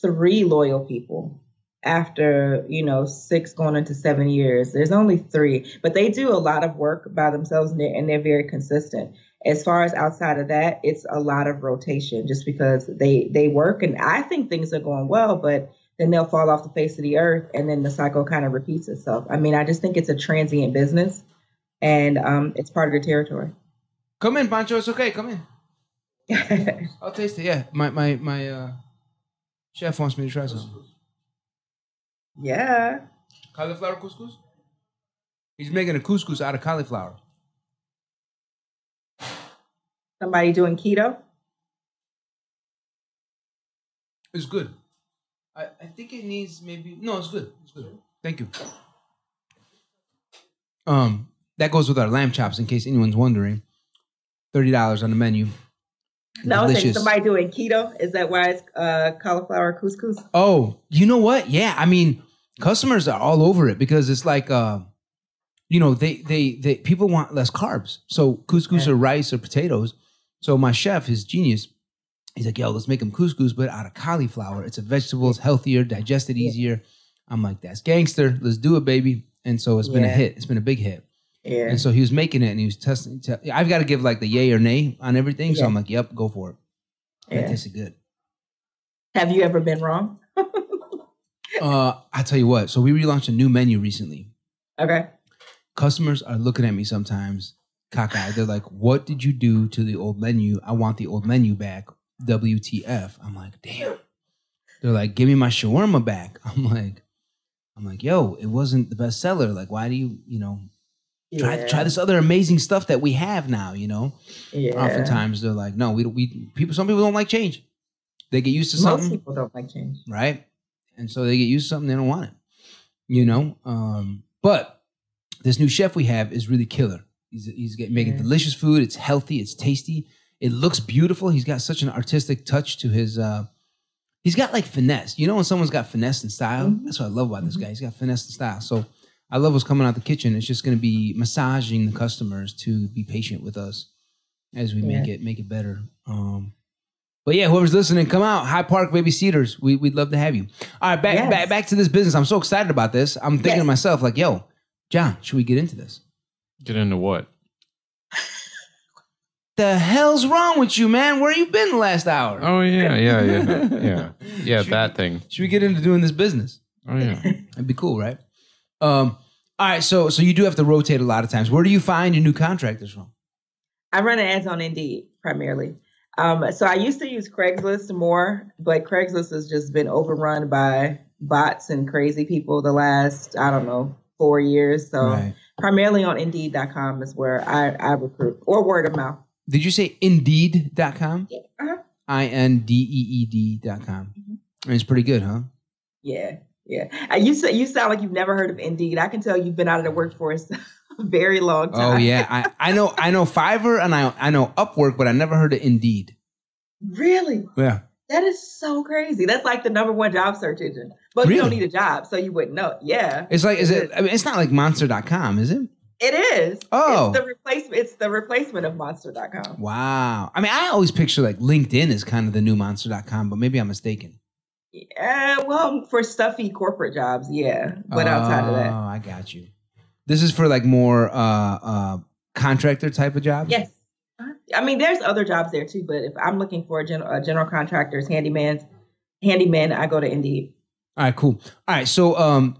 Speaker 2: three loyal people after, you know, six going into seven years. There's only three, but they do a lot of work by themselves and they're, and they're very consistent. As far as outside of that, it's a lot of rotation just because they, they work and I think things are going well, but then they'll fall off the face of the earth and then the cycle kind of repeats itself. I mean, I just think it's a transient business and um, it's part of the territory.
Speaker 1: Come in, Pancho. It's okay. Come in. I'll taste it. Yeah, my my my uh, chef wants me to try some
Speaker 2: yeah.
Speaker 1: cauliflower couscous. He's making a couscous out of cauliflower.
Speaker 2: Somebody doing keto?
Speaker 1: It's good. I, I think it needs maybe no. It's good. It's good. Thank you. Um, that goes with our lamb chops. In case anyone's wondering, thirty dollars on the menu.
Speaker 2: No, I was saying
Speaker 1: Delicious.
Speaker 2: somebody doing keto. Is that why it's uh, cauliflower couscous?
Speaker 1: Oh, you know what? Yeah, I mean, customers are all over it because it's like, uh, you know, they they they people want less carbs. So couscous
Speaker 2: Yeah.
Speaker 1: or rice or potatoes. So my chef, his genius, he's like, yo, let's make them couscous, but out of cauliflower. It's a vegetable. It's healthier, digested easier. I'm like, that's gangster. Let's do it, baby. And so it's been a hit. It's been a big hit.
Speaker 2: Yeah.
Speaker 1: And so he was making it and he was testing. Te- I've got to give like the yay or nay on everything. So I'm like, yep, go for it. That
Speaker 2: yeah.
Speaker 1: tasted good.
Speaker 2: Have you ever been wrong?
Speaker 1: Uh, I tell you what. So we relaunched a new menu recently.
Speaker 2: Okay.
Speaker 1: customers are looking at me sometimes cockeyed. They're like, "What did you do to the old menu? I want the old menu back." WTF? I'm like, "Damn." They're like, "Give me my shawarma back." I'm like, "I'm like, yo, it wasn't the best seller. Like, why do you, you know, try
Speaker 2: Yeah.
Speaker 1: try this other amazing stuff that we have now? You know."
Speaker 2: Yeah.
Speaker 1: Oftentimes they're like, "No, we don't. We people. Some people don't like change. They get used to
Speaker 2: Most
Speaker 1: something."
Speaker 2: people don't like change.
Speaker 1: right? And so they get used to something they don't want it, you know. Um, but this new chef we have is really killer. He's he's get, making
Speaker 2: Yeah.
Speaker 1: delicious food. It's healthy. It's tasty. It looks beautiful. He's got such an artistic touch to his. Uh, he's got like finesse. You know when someone's got finesse and style.
Speaker 2: Mhm.
Speaker 1: That's what I love about this guy. He's got finesse and style. So I love what's coming out the kitchen. It's just going to be massaging the customers to be patient with us as we make it make it better. Um, but yeah, whoever's listening, come out. Hyde Park Baby Cedars. We, we'd love to have you. All right, back,
Speaker 2: Yes.
Speaker 1: back back to this business. I'm so excited about this. I'm thinking to myself, like, yo, John, should we get into this?
Speaker 3: Get into what?
Speaker 1: The hell's wrong with you, man? Where you been the last hour?
Speaker 3: Oh yeah, yeah, yeah, yeah, yeah. That thing.
Speaker 1: Should we get into doing this business?
Speaker 3: Oh yeah.
Speaker 1: That'd be cool, right? Um, all right, so so you do have to rotate a lot of times. Where do you find your new contractors from?
Speaker 2: I run ads on Indeed primarily. Um, so I used to use Craigslist more, but Craigslist has just been overrun by bots and crazy people the last, I don't know, four years. So
Speaker 1: Right.
Speaker 2: primarily on Indeed.com is where I, I recruit or word of mouth.
Speaker 1: Did you say indeed.com?
Speaker 2: Yeah. Uh-huh.
Speaker 1: I N D E E D.com.
Speaker 2: Mhm.
Speaker 1: It's pretty good, huh?
Speaker 2: Yeah. Yeah. Uh, You, say, you sound like you've never heard of Indeed. I can tell you've been out of the workforce a very long time.
Speaker 1: Oh yeah, I, I know I know Fiverr and I I know Upwork, but I never heard of Indeed.
Speaker 2: Really?
Speaker 1: Yeah.
Speaker 2: That is so crazy. That's like the number one job search engine. But you don't need a job, so you wouldn't know. Yeah.
Speaker 1: It's like is it I mean it's not like monster.com, is it?
Speaker 2: It is.
Speaker 1: Oh.
Speaker 2: It's the replacement it's the replacement of monster.com.
Speaker 1: Wow. I mean I always picture like LinkedIn as kind of the new monster.com, but maybe I'm mistaken.
Speaker 2: Yeah, well, for stuffy corporate jobs, yeah. But outside of that, Oh.
Speaker 1: I got you. This is for like more uh uh contractor type of jobs?
Speaker 2: Yes. I mean, there's other jobs there too, but if I'm looking for a, gen- a general contractors, handymans, handyman, I go to Indeed.
Speaker 1: All right, cool. All right, so um,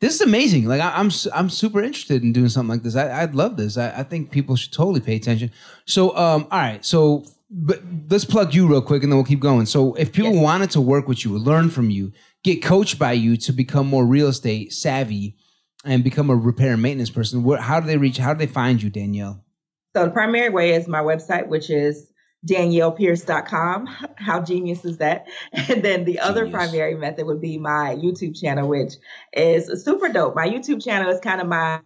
Speaker 1: this is amazing. Like I, I'm, I'm super interested in doing something like this. I, I'd love this. I, I think people should totally pay attention. So, um, all right, so but let's plug you real quick, and then we'll keep going. So, if people
Speaker 2: Yes.
Speaker 1: wanted to work with you, learn from you, get coached by you to become more real estate savvy, and become a repair and maintenance person, where, how do they reach? How do they find you, Danielle?
Speaker 2: So the primary way is my website, which is daniellepierce.com. How genius is that? And then the other primary method would be my YouTube channel, which is super dope. My YouTube channel is kind of my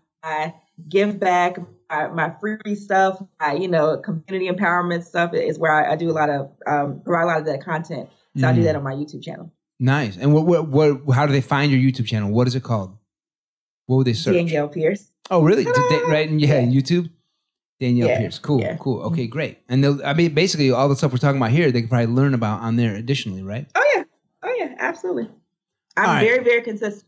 Speaker 2: give back, my, my free stuff, my, you know, community empowerment stuff is where I, I do a lot of, um, provide a lot of that content. So I do
Speaker 1: Mm.
Speaker 2: that on my YouTube channel.
Speaker 1: Nice. And what, what, what, how do they find your YouTube channel? What is it called? What would they search?
Speaker 2: Danielle Pierce.
Speaker 1: Oh, really? Did they, right? And yeah,
Speaker 2: Yeah.
Speaker 1: YouTube. Danielle
Speaker 2: Yeah,
Speaker 1: Pierce. Cool,
Speaker 2: yeah.
Speaker 1: cool. Okay, great. And they'll, I mean, basically, all the stuff we're talking about here, they can probably learn about on there additionally, right?
Speaker 2: Oh yeah. Oh yeah, absolutely. I'm
Speaker 1: right.
Speaker 2: very, very consistent.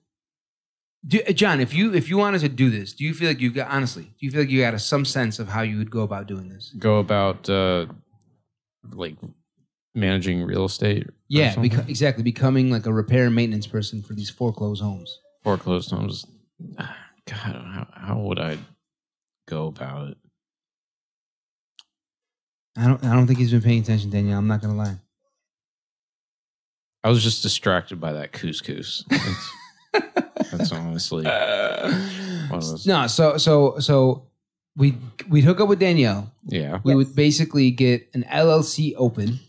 Speaker 1: Do, uh, John, if you if you wanted to do this, do you feel like you got honestly? Do you feel like you got a, some sense of how you would go about doing this?
Speaker 3: Go about uh, like managing real estate.
Speaker 1: Yeah, beco- exactly. Becoming like a repair and maintenance person for these foreclosed homes.
Speaker 3: foreclosed homes. God, how, how would I go about it?
Speaker 1: I don't. I don't think he's been paying attention, Danielle. I'm not gonna lie.
Speaker 3: I was just distracted by that couscous. That's honestly uh, what was.
Speaker 1: no, so so so we we'd hook up with Danielle.
Speaker 3: Yeah,
Speaker 1: We
Speaker 2: Yes.
Speaker 1: would basically get an LLC open,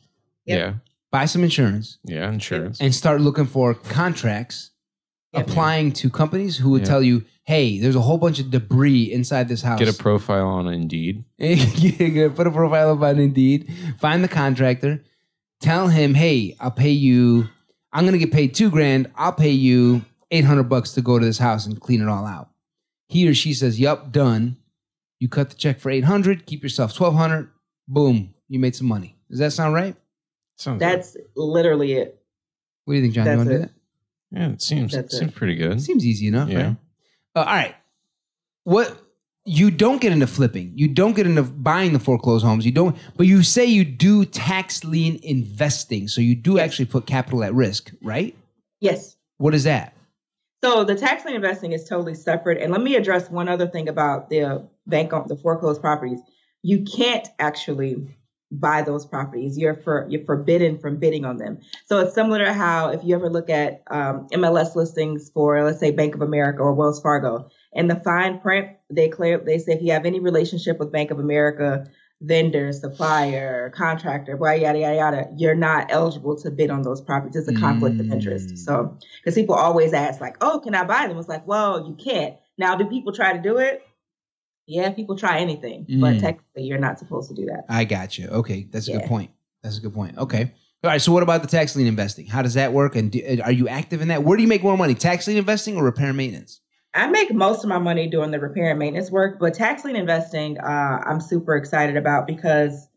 Speaker 2: Yep.
Speaker 3: yeah,
Speaker 1: buy some insurance,
Speaker 3: yeah. Insurance.
Speaker 1: and start looking for contracts
Speaker 2: Yep.
Speaker 1: applying to companies who would
Speaker 3: Yeah.
Speaker 1: tell you, "Hey, there's a whole bunch of debris inside this house."
Speaker 3: Get a profile on Indeed.
Speaker 1: Put a profile up on Indeed. Find the contractor. Tell him, "Hey, I'll pay you. I'm gonna get paid two grand. I'll pay you eight hundred bucks to go to this house and clean it all out." He or she says, "Yup, done." You cut the check for eight hundred. Keep yourself twelve hundred. Boom, you made some money. Does that sound right?
Speaker 3: Sounds.
Speaker 2: That's literally it.
Speaker 1: What do you think, John? you want to do
Speaker 2: it.
Speaker 1: that?
Speaker 3: yeah, it seems
Speaker 2: That's
Speaker 3: seems
Speaker 2: it.
Speaker 3: pretty good.
Speaker 1: Seems easy enough,
Speaker 3: Yeah.
Speaker 1: right? Uh, all right. What you don't get into flipping, you don't get into buying the foreclosed homes, you don't. But you say you do tax lien investing, so you do
Speaker 2: Yes.
Speaker 1: actually put capital at risk, right?
Speaker 2: Yes.
Speaker 1: What is that?
Speaker 2: So the tax lien investing is totally separate. And let me address one other thing about the bank on the foreclosed properties. You can't actually buy those properties. You're for you're forbidden from bidding on them. So it's similar to how if you ever look at um, MLS listings for let's say Bank of America or Wells Fargo, and the fine print they clear they say if you have any relationship with Bank of America, vendor, supplier, contractor, blah yada yada yada, you're not eligible to bid on those properties. It's a conflict of
Speaker 1: Mm.
Speaker 2: interest. So because people always ask like, "Oh, can I buy them?" It's like, well, you can't. Now, do people try to do it? Yeah, people try anything, but
Speaker 1: Mm.
Speaker 2: technically, you're not supposed to do that.
Speaker 1: I got you. Okay, that's a good point. That's a good point. Okay. All right. So what about the tax lien investing? How does that work? And do, are you active in that? Where do you make more money? Tax lien investing or repair maintenance?
Speaker 2: I make most of my money doing the repair and maintenance work, but tax lien investing, uh, I'm super excited about because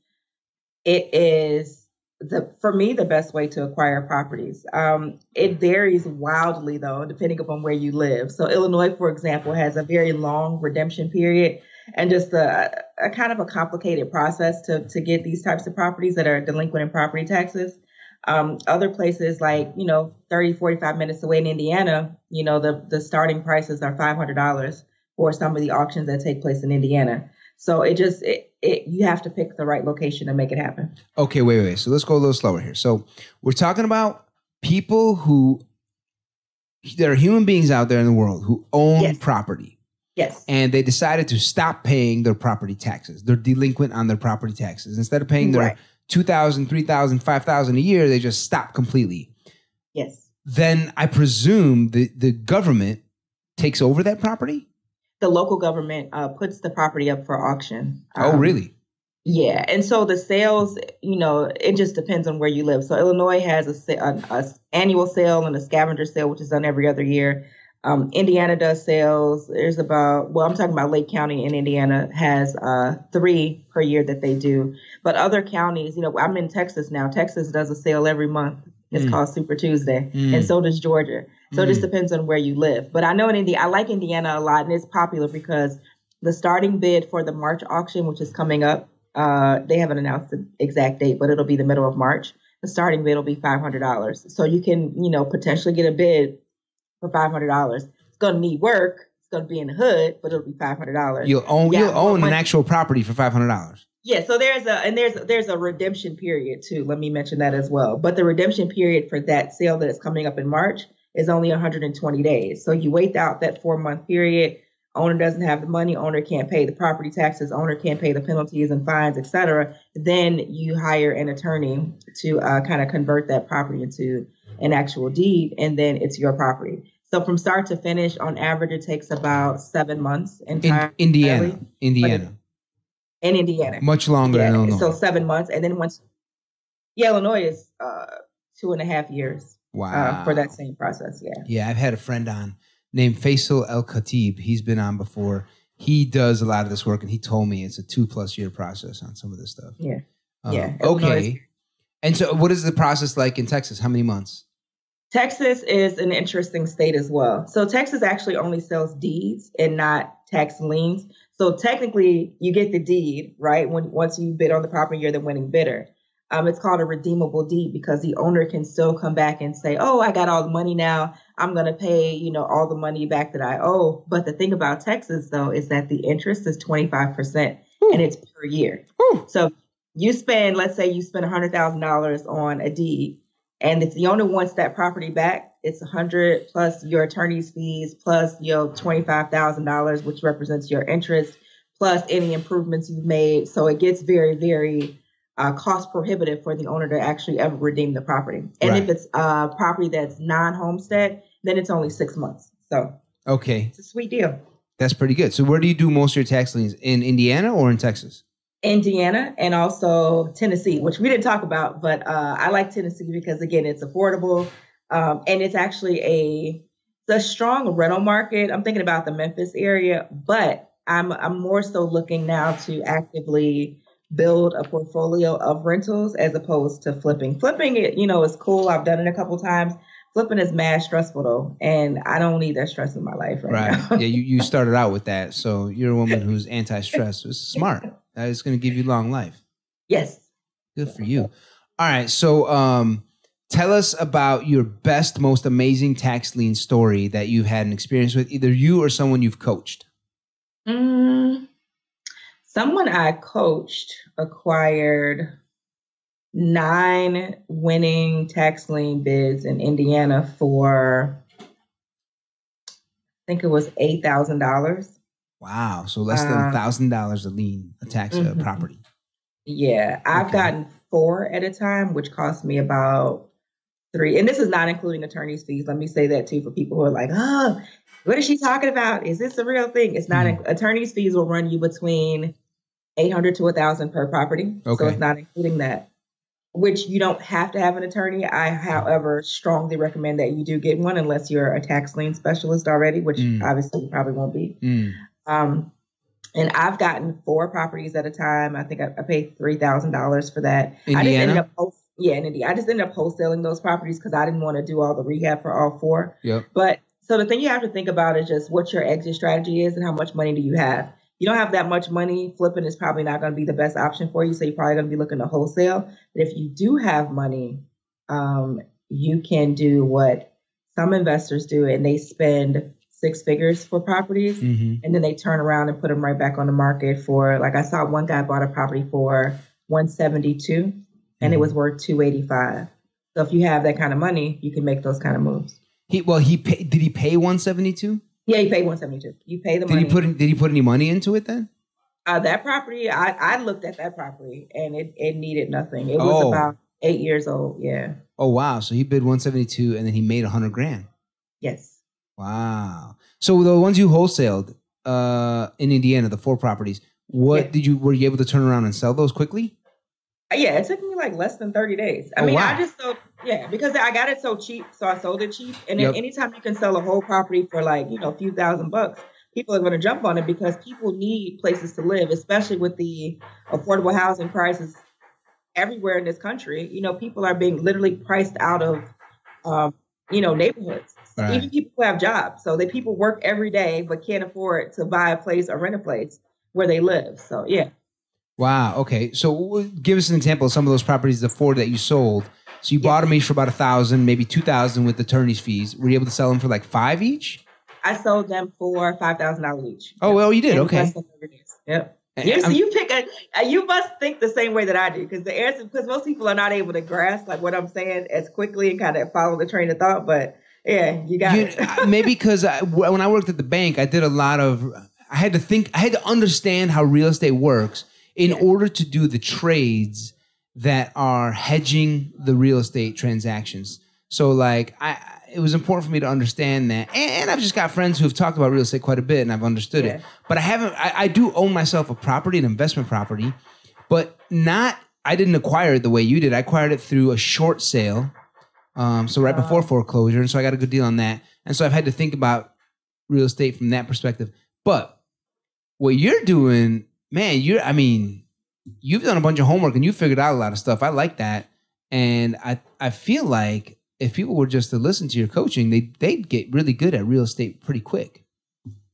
Speaker 2: it is the for me the best way to acquire properties. Um, it varies wildly though, depending upon where you live. So Illinois, for example, has a very long redemption period. and just a, a kind of a complicated process to to get these types of properties that are delinquent in property taxes. Um, other places like, you know, 30, 45 minutes away in Indiana, you know, the, the starting prices are $500 for some of the auctions that take place in Indiana. So it just, it, it, you have to pick the right location to make it happen.
Speaker 1: Okay, wait, wait. Wait. So let's go a little slower here. So we're talking about people who, there are human beings out there in the world who own
Speaker 2: Yes.
Speaker 1: property
Speaker 2: Yes.
Speaker 1: and they decided to stop paying their property taxes. They're delinquent on their property taxes. Instead of paying their
Speaker 2: Right.
Speaker 1: 2000 3000 5000 a year, they just stop completely.
Speaker 2: Yes.
Speaker 1: Then I presume the, the government takes over that property?
Speaker 2: The local government uh, puts the property up for auction.
Speaker 1: oh,
Speaker 2: Um,
Speaker 1: really?
Speaker 2: Yeah, and so the sales, you know, it just depends on where you live. So Illinois has a, sa- a, annual sale and a scavenger sale, which is done every other year. Um, Indiana does sales. There's about well, I'm talking about Lake County in Indiana has uh, three per year that they do. But other counties, you know, I'm in Texas now. Texas does a sale every month. It's
Speaker 1: Mm.
Speaker 2: called Super Tuesday,
Speaker 1: Mm.
Speaker 2: and so does Georgia. So it just
Speaker 1: Mm.
Speaker 2: depends on where you live. But I know in Indiana, I like Indiana a lot, and it's popular because the starting bid for the March auction, which is coming up, uh, they haven't announced the exact date, but it'll be the middle of March. The starting bid will be five hundred dollars, so you can, you know, potentially get a bid for five hundred dollars. It's going to need work. It's going to be in the hood, but it'll be five hundred dollars.
Speaker 1: You'll own
Speaker 2: Yeah,
Speaker 1: you'll own an actual property for five hundred dollars.
Speaker 2: Yeah, so there's a and there's there's a redemption period too. Let me mention that as well. But the redemption period for that sale that is coming up in March is only 120 days. So you wait out that four month period. Owner doesn't have the money. Owner can't pay the property taxes. Owner can't pay the penalties and fines, etc. Then you hire an attorney to uh, kind of convert that property into an actual deed, and then it's your property. So from start to finish, on average, it takes about seven months
Speaker 1: In
Speaker 2: entirely
Speaker 1: Indiana. Indiana.
Speaker 2: In Indiana.
Speaker 1: Much longer
Speaker 2: Yeah,
Speaker 1: than Illinois.
Speaker 2: so seven months, and then once, yeah, Illinois is uh, two and a half years
Speaker 1: wow.
Speaker 2: uh, for that same process. Yeah,
Speaker 1: Yeah, I've had a friend on named Faisal El Khatib. He's been on before. He does a lot of this work, and he told me it's a two plus year process on some of this stuff.
Speaker 2: yeah.
Speaker 1: Um,
Speaker 2: Yeah,
Speaker 1: Okay. And so, what is the process like in Texas? How many months?
Speaker 2: Texas is an interesting state as well. So Texas actually only sells deeds and not tax liens. So technically, you get the deed right when once you bid on the property, you're the winning bidder. Um, it's called a redeemable deed because the owner can still come back and say, "Oh, I got all the money now. I'm going to pay, you know, all the money back that I owe." But the thing about Texas, though, is that the interest is 25 percent, and it's per year.
Speaker 1: Whew.
Speaker 2: So you spend, let's say, you spend $100,000 on a deed, and if the owner wants that property back, it's 100 plus your attorney's fees plus your $25,000, which represents your interest, plus any improvements you've made. So it gets very, very uh, cost prohibitive for the owner to actually ever redeem the property. And
Speaker 1: Right.
Speaker 2: if it's a property that's non-homestead, then it's only six months. So
Speaker 1: Okay,
Speaker 2: it's a sweet deal.
Speaker 1: that's pretty good. So, where do you do most of your tax liens? In Indiana or in Texas?
Speaker 2: Indiana and also Tennessee, which we didn't talk about, but uh, I like Tennessee because again, it's affordable um, and it's actually a it's a strong rental market. I'm thinking about the Memphis area, but I'm I'm more so looking now to actively build a portfolio of rentals as opposed to flipping. Flipping, it you know, is cool. I've done it a couple times. Flipping is mad stressful though, and I don't need that stress in my life right,
Speaker 1: Right.
Speaker 2: now.
Speaker 1: yeah, you, you started out with that. So, you're a woman who's anti stress. It's smart. That is going to give you long life.
Speaker 2: yes.
Speaker 1: Good for you. All right. So, um, tell us about your best, most amazing tax lien story that you've had an experience with, either you or someone you've coached.
Speaker 2: Mm, someone I coached acquired nine winning tax lien bids in Indiana for, I think it was eight thousand dollars.
Speaker 1: Wow. So less than
Speaker 2: Uh,
Speaker 1: thousand dollars a lien, a tax uh,
Speaker 2: Mhm.
Speaker 1: property.
Speaker 2: Yeah, I've
Speaker 1: Okay.
Speaker 2: gotten four at a time, which cost me about three. And this is not including attorney's fees. Let me say that too for people who are like, oh, what is she talking about? Is this a real thing? It's not.
Speaker 1: Mhm.
Speaker 2: Attorney's fees will run you between eight hundred to a thousand per property. So it's not including that. Which you don't have to have an attorney. I, however, strongly recommend that you do get one unless you're a tax lien specialist already, which
Speaker 1: Mm.
Speaker 2: obviously you probably won't be.
Speaker 1: Mm.
Speaker 2: Um, and I've gotten four properties at a time. I think I, I paid three thousand dollars for that. I just
Speaker 1: Indiana?
Speaker 2: ended up yeah, in India. I just ended up wholesaling those properties because I didn't want to do all the rehab for all four.
Speaker 1: Yep.
Speaker 2: But so the thing you have to think about is just what your exit strategy is and how much money do you have. you don't have that much money, flipping is probably not going to be the best option for you. So you're probably going to be looking to wholesale. But if you do have money, um, you can do what some investors do, and they spend six figures for properties,
Speaker 1: Mm-hmm.
Speaker 2: and then they turn around and put them right back on the market for. Like I saw one guy bought a property for 172, and it
Speaker 1: Mhm.
Speaker 2: was worth 285. So if you have that kind of money, you can make those kind of moves.
Speaker 1: He well, he pay, did he pay one seventy two?
Speaker 2: Yeah, he paid 172. You pay the
Speaker 1: Did
Speaker 2: money.
Speaker 1: he put in, did he put any money into it then?
Speaker 2: Uh, that property, I, I looked at that property and it, it needed nothing. It was
Speaker 1: Oh.
Speaker 2: about eight years old. Yeah.
Speaker 1: Oh wow! So he bid one seventy two, and then he made a hundred grand.
Speaker 2: Yes.
Speaker 1: Wow. So the ones you wholesaled uh, in Indiana, the four properties, what
Speaker 2: Yeah.
Speaker 1: did you were you able to turn around and sell those quickly?
Speaker 2: Uh, Yeah, it took me like less than 30 days. I
Speaker 1: Oh,
Speaker 2: mean,
Speaker 1: wow.
Speaker 2: I just sold, yeah, because I got it so cheap. So I sold it cheap. And then
Speaker 1: Yep.
Speaker 2: anytime you can sell a whole property for like, you know, a few thousand bucks, people are going to jump on it because people need places to live, especially with the affordable housing prices everywhere in this country. You know, people are being literally priced out of, um, you know, neighborhoods.
Speaker 1: Right.
Speaker 2: Even people who have jobs. So they people work every day but can't afford to buy a place or rent a place where they live. So yeah.
Speaker 1: Wow. Okay. So give us an example of some of those properties, the four that you sold. So you
Speaker 2: Yeah.
Speaker 1: bought them each for about a thousand, maybe two thousand with attorney's fees. Were you able to sell them for like five each?
Speaker 2: I sold them for five thousand dollars each.
Speaker 1: Oh well, you did.
Speaker 2: In
Speaker 1: Okay.
Speaker 2: less than 30 days. Yep.
Speaker 1: And
Speaker 2: You, so you pick a. uh, You must think the same way that I do, because the answer, because most people are not able to grasp like what I'm saying as quickly and kind of follow the train of thought. But yeah, you got
Speaker 1: You-
Speaker 2: it.
Speaker 1: uh, maybe because when I worked at the bank, I did a lot of. I had to think. I had to understand how real estate works in
Speaker 2: Yeah.
Speaker 1: order to do the trades that are hedging the real estate transactions. So, like, I it was important for me to understand that, and, and I've just got friends who have talked about real estate quite a bit, and I've understood it. But I haven't. I, I do own myself a property, an investment property, but not. I didn't acquire it the way you did. I acquired it through a short sale. Um, so right before foreclosure, and so I got a good deal on that. And so I've had to think about real estate from that perspective. But what you're doing, man, you're I mean, you've done a bunch of homework and you figured out a lot of stuff. I like that. And I I feel like if people were just to listen to your coaching, they they'd get really good at real estate pretty quick.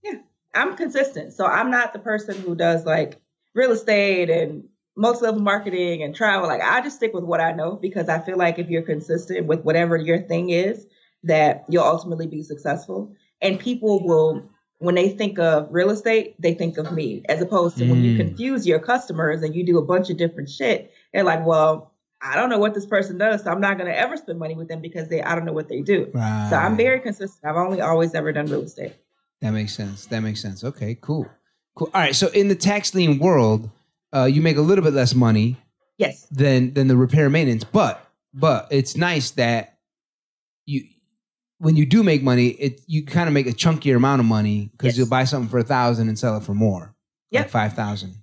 Speaker 1: Yeah.
Speaker 2: I'm consistent, so I'm not the person who does like real estate and multi-level marketing and travel. Like I just stick with what I know because I feel like if you're consistent with whatever your thing is, that you'll ultimately be successful. And people will, when they think of real estate, they think of me, as opposed to when you
Speaker 1: Mm.
Speaker 2: confuse your customers and you do a bunch of different shit. They're like, well. I don't know what this person does, so I'm not going to ever spend money with them because they I don't know what they do.
Speaker 1: Right.
Speaker 2: So I'm very consistent. I've only always ever done real estate.
Speaker 1: That makes sense. That makes sense. Okay, cool. Cool. All right. So in the tax lien world, uh, you make a little bit less money
Speaker 2: Yes.
Speaker 1: than than the repair maintenance. But but it's nice that you when you do make money, it you kind of make a chunkier amount of money because
Speaker 2: Yes.
Speaker 1: you'll buy something for a thousand and sell it for more. Like five thousand.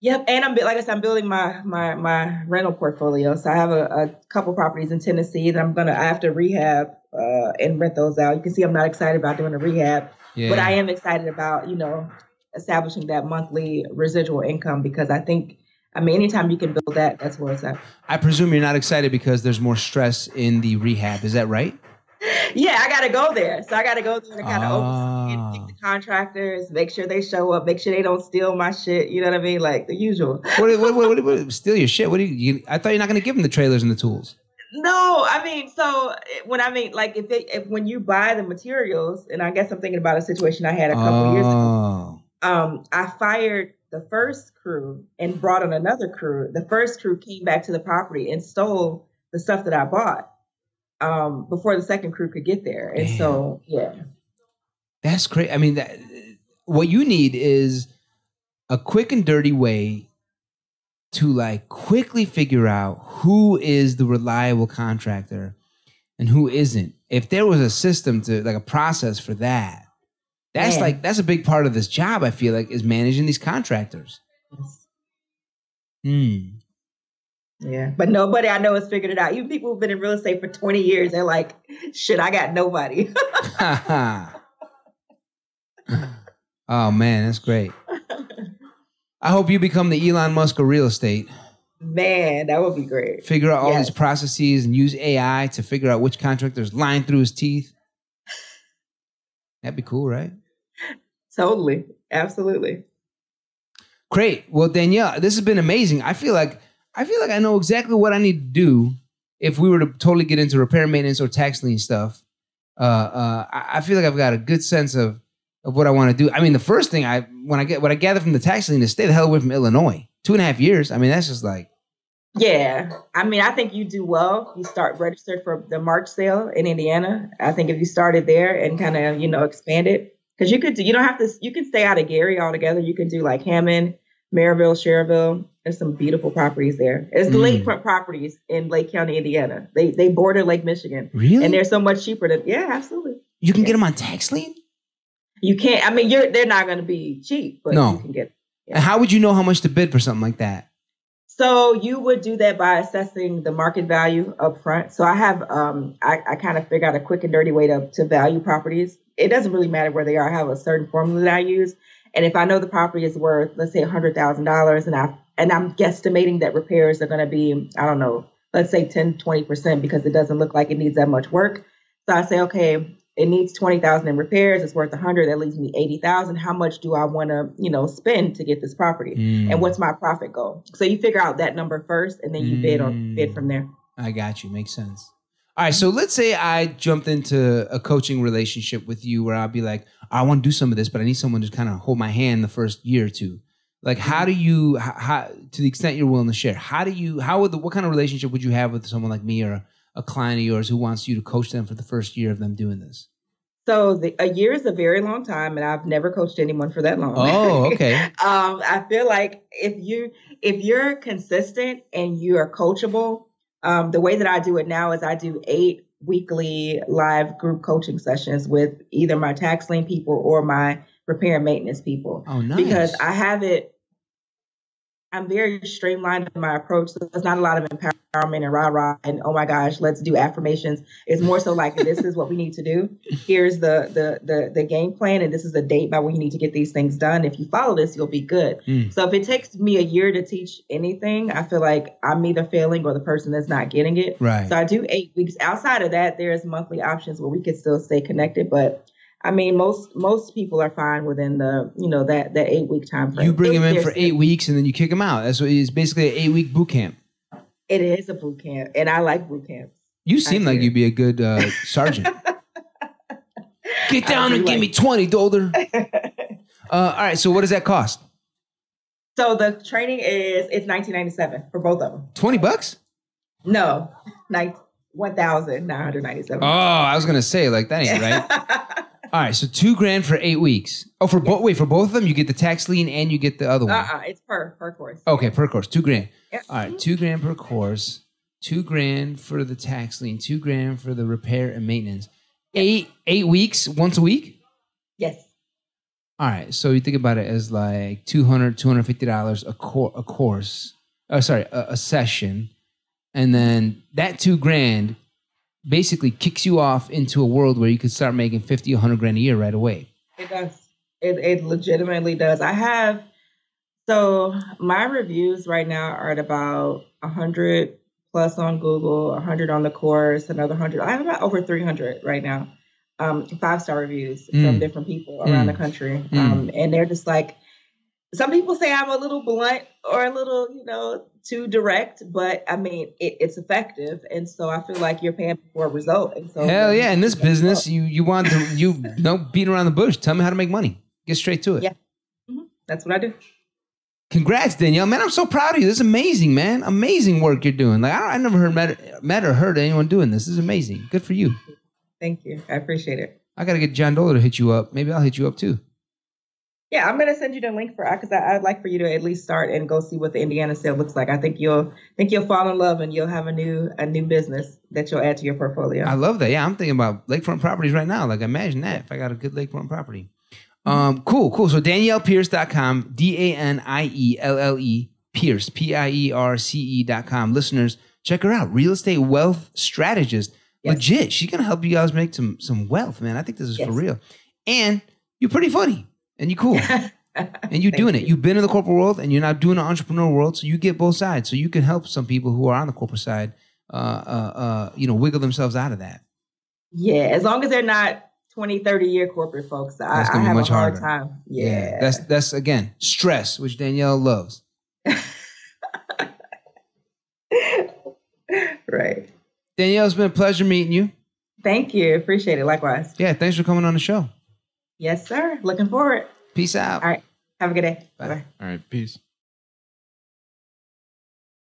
Speaker 2: Yep, and I'm like I said, I'm building my my my rental portfolio. So I have a, a couple properties in Tennessee that I'm gonna I have to rehab uh, and rent those out. You can see I'm not excited about doing a rehab,
Speaker 1: Yeah.
Speaker 2: but I am excited about you know establishing that monthly residual income because I think I mean anytime you can build that, that's where it's at.
Speaker 1: I presume you're not excited because there's more stress in the rehab. Is that right?
Speaker 2: Yeah, I gotta go there. So I gotta go there to kind of oversee
Speaker 1: Ah.
Speaker 2: pick the contractors, make sure they show up, make sure they don't steal my shit. You know what I mean? Like the usual.
Speaker 1: What, what, what, what, steal your shit? What do you, you? I thought you're not going to give them the trailers and the tools.
Speaker 2: No, I mean, so when I mean, like, if, they, if when you buy the materials, and I guess I'm thinking about a situation I had a couple years ago.
Speaker 1: Oh.
Speaker 2: Um, I fired the first crew and brought on another crew. The first crew came back to the property and stole the stuff that I bought um, before the second crew could get there. And so, yeah,
Speaker 1: That's great. I mean, that, what you need is a quick and dirty way to like quickly figure out who is the reliable contractor and who isn't. If there was a system to like a process for that, that's
Speaker 2: Man.
Speaker 1: like that's a big part of this job. I feel like is managing these contractors. Hmm.
Speaker 2: Yeah. But nobody I know has figured it out. Even people who've been in real estate for 20 years, they're like, shit, I got nobody.
Speaker 1: oh man, that's great. I hope you become the Elon Musk of real estate.
Speaker 2: Man, that would be great.
Speaker 1: Figure out all
Speaker 2: Yes.
Speaker 1: these processes and use AI to figure out which contractor's lying through his teeth. That'd be cool, right?
Speaker 2: Totally. Absolutely.
Speaker 1: Great. Well, Danielle, this has been amazing. I feel like I feel like I know exactly what I need to do if we were to totally get into repair maintenance or tax lien stuff. Uh, uh, I, I feel like I've got a good sense of of what I want to do. I mean, the first thing I when I get what I gather from the tax lien is stay the hell away from Illinois. Two and a half years. I mean, that's just like
Speaker 2: Yeah, I mean, I think you do well. You start registered for the March sale in Indiana. I think if you started there and kind of you know expand it, because you could do, you don't have to. You can stay out of Gary altogether. You can do like Hammond, Merrillville, Schererville. There's some beautiful properties there. It's
Speaker 1: Mm.
Speaker 2: lakefront properties in Lake County, Indiana. They they border Lake Michigan,
Speaker 1: really.
Speaker 2: and they're so much cheaper than yeah, absolutely.
Speaker 1: you can get them on tax lien.
Speaker 2: You can't. I mean, you're they're not going to be cheap, but
Speaker 1: No.
Speaker 2: you can get. Yeah.
Speaker 1: And how would you know how much to bid for something like that?
Speaker 2: So you would do that by assessing the market value up front. So I have um I, I kind of figure out a quick and dirty way to, to value properties. It doesn't really matter where they are. I have a certain formula that I use. And if I know the property is worth, let's say hundred thousand dollars and I and I'm guesstimating that repairs are gonna be, I don't know, let's say 10, 20% because it doesn't look like it needs that much work. So I say, okay, it needs 20,000 in repairs, it's worth 100, that leaves me 80,000. How much do I want to, you know, spend to get this property?
Speaker 1: Mm.
Speaker 2: and what's my profit goal. So you figure out that number first, and then you bid on bid from there.
Speaker 1: I got you. Makes sense. All right. So let's say I jumped into a coaching relationship with you where I'll be like, I want to do some of this, but I need someone to kind of hold my hand the first year or two. Like, how do you, how, how to the extent you're willing to share, how do you, how would the, what kind of relationship would you have with someone like me or a, a client of yours who wants you to coach them for the first year of them doing this?
Speaker 2: So the, a year is a very long time, and I've never coached anyone for that long.
Speaker 1: Oh, okay.
Speaker 2: um, I feel like if you if you're consistent and you are coachable, um, the way that I do it now is I do eight weekly live group coaching sessions with either my tax lien people or my repair and maintenance people.
Speaker 1: Oh, nice.
Speaker 2: because I have it. I'm very streamlined in my approach. So there's not a lot of empowerment and rah rah and oh my gosh, let's do affirmations. It's more so like this is what we need to do. Here's the the the the game plan, and this is the date by when you need to get these things done. If you follow this, you'll be good.
Speaker 1: Mm.
Speaker 2: So if it takes me a year to teach anything, I feel like I'm either failing or the person that's not getting it.
Speaker 1: right.
Speaker 2: So I do eight weeks. Outside of that, there's monthly options where we could still stay connected, but. I mean, most most people are fine within the you know that that eight week time frame.
Speaker 1: you bring them in for eight weeks and then you kick them out. That's what it's basically an eight week boot camp.
Speaker 2: It is a boot camp, and I like boot camps.
Speaker 1: You seem like you'd be a good uh, sergeant. Get down
Speaker 2: do
Speaker 1: and give me 20, Dolder. Uh, all right, so what does that cost?
Speaker 2: so the training is it's 1997 for both of them.
Speaker 1: 20 bucks?
Speaker 2: No, like 1,997.
Speaker 1: Oh, I was going to say, like, that ain't right. All right, so two grand for eight weeks. Oh, for both, wait, for both of them, you get the tax lien and you get the other one.
Speaker 2: uh-uh, it's per per course.
Speaker 1: Okay, per course, two grand.
Speaker 2: Yep.
Speaker 1: All right, two grand per course, two grand for the tax lien, two grand for the repair and maintenance. Eight eight weeks, once a week?
Speaker 2: Yes.
Speaker 1: All right, so you think about it as like 200 $250 a, cor- a course. Oh, sorry, a, a session. And then that two grand basically kicks you off into a world where you could start making 50, 100 grand a year right away.
Speaker 2: It does. It it legitimately does. I have so my reviews right now are at about a hundred plus on Google, a hundred on the course, another hundred. I have about over three hundred right now. Um, five star reviews
Speaker 1: Mm.
Speaker 2: from different people around
Speaker 1: Mm.
Speaker 2: the country.
Speaker 1: Mm.
Speaker 2: Um, and they're just like some people say I'm a little blunt or a little, you know, too direct, but I mean it, it's effective, and so I feel like you're paying for a result. And so
Speaker 1: Hell yeah! In this business, you you want to you no beat around the bush. Tell me how to make money. Get straight to it.
Speaker 2: Yeah. Mm-hmm. that's what I do.
Speaker 1: Congrats, Danielle. Man, I'm so proud of you. This is amazing, man. Amazing work you're doing. Like I, I never heard met, met or heard anyone doing this. This is amazing. Good for you.
Speaker 2: Thank you. I appreciate it.
Speaker 1: I gotta get John Doler to hit you up. Maybe I'll hit you up too.
Speaker 2: Yeah, I'm gonna send you the link for because I'd like for you to at least start and go see what the Indiana sale looks like. I think you'll think you'll fall in love and you'll have a new a new business that you'll add to your portfolio.
Speaker 1: I love that. Yeah, I'm thinking about lakefront properties right now. Like imagine that if I got a good lakefront property. Um, cool, cool. So DaniellePierce.com, D A N I E L L E Pierce, P I E R C E.com. Listeners, check her out. Real estate wealth strategist.
Speaker 2: Yes.
Speaker 1: Legit. She's gonna help you guys make some some wealth, man. I think this is for real. And you're pretty funny and you're cool. and you're doing it.
Speaker 2: you.
Speaker 1: You've been in the corporate world and you're now doing the entrepreneur world, so you get both sides. So you can help some people who are on the corporate side, uh, uh, uh, you know, wiggle themselves out of that.
Speaker 2: yeah, as long as they're not 20, 30 year corporate folks. I,
Speaker 1: That's
Speaker 2: I have
Speaker 1: much
Speaker 2: a hard
Speaker 1: harder.
Speaker 2: time. Yeah.
Speaker 1: That's that's again stress, which Danielle loves.
Speaker 2: right.
Speaker 1: Danielle, it's been a pleasure meeting you.
Speaker 2: Thank you. Appreciate it. Likewise.
Speaker 1: Yeah, thanks for coming on the show.
Speaker 2: Yes, sir. Looking forward.
Speaker 1: Peace out.
Speaker 2: All right. Have a good day.
Speaker 1: Bye.
Speaker 2: Bye.
Speaker 3: All right, peace.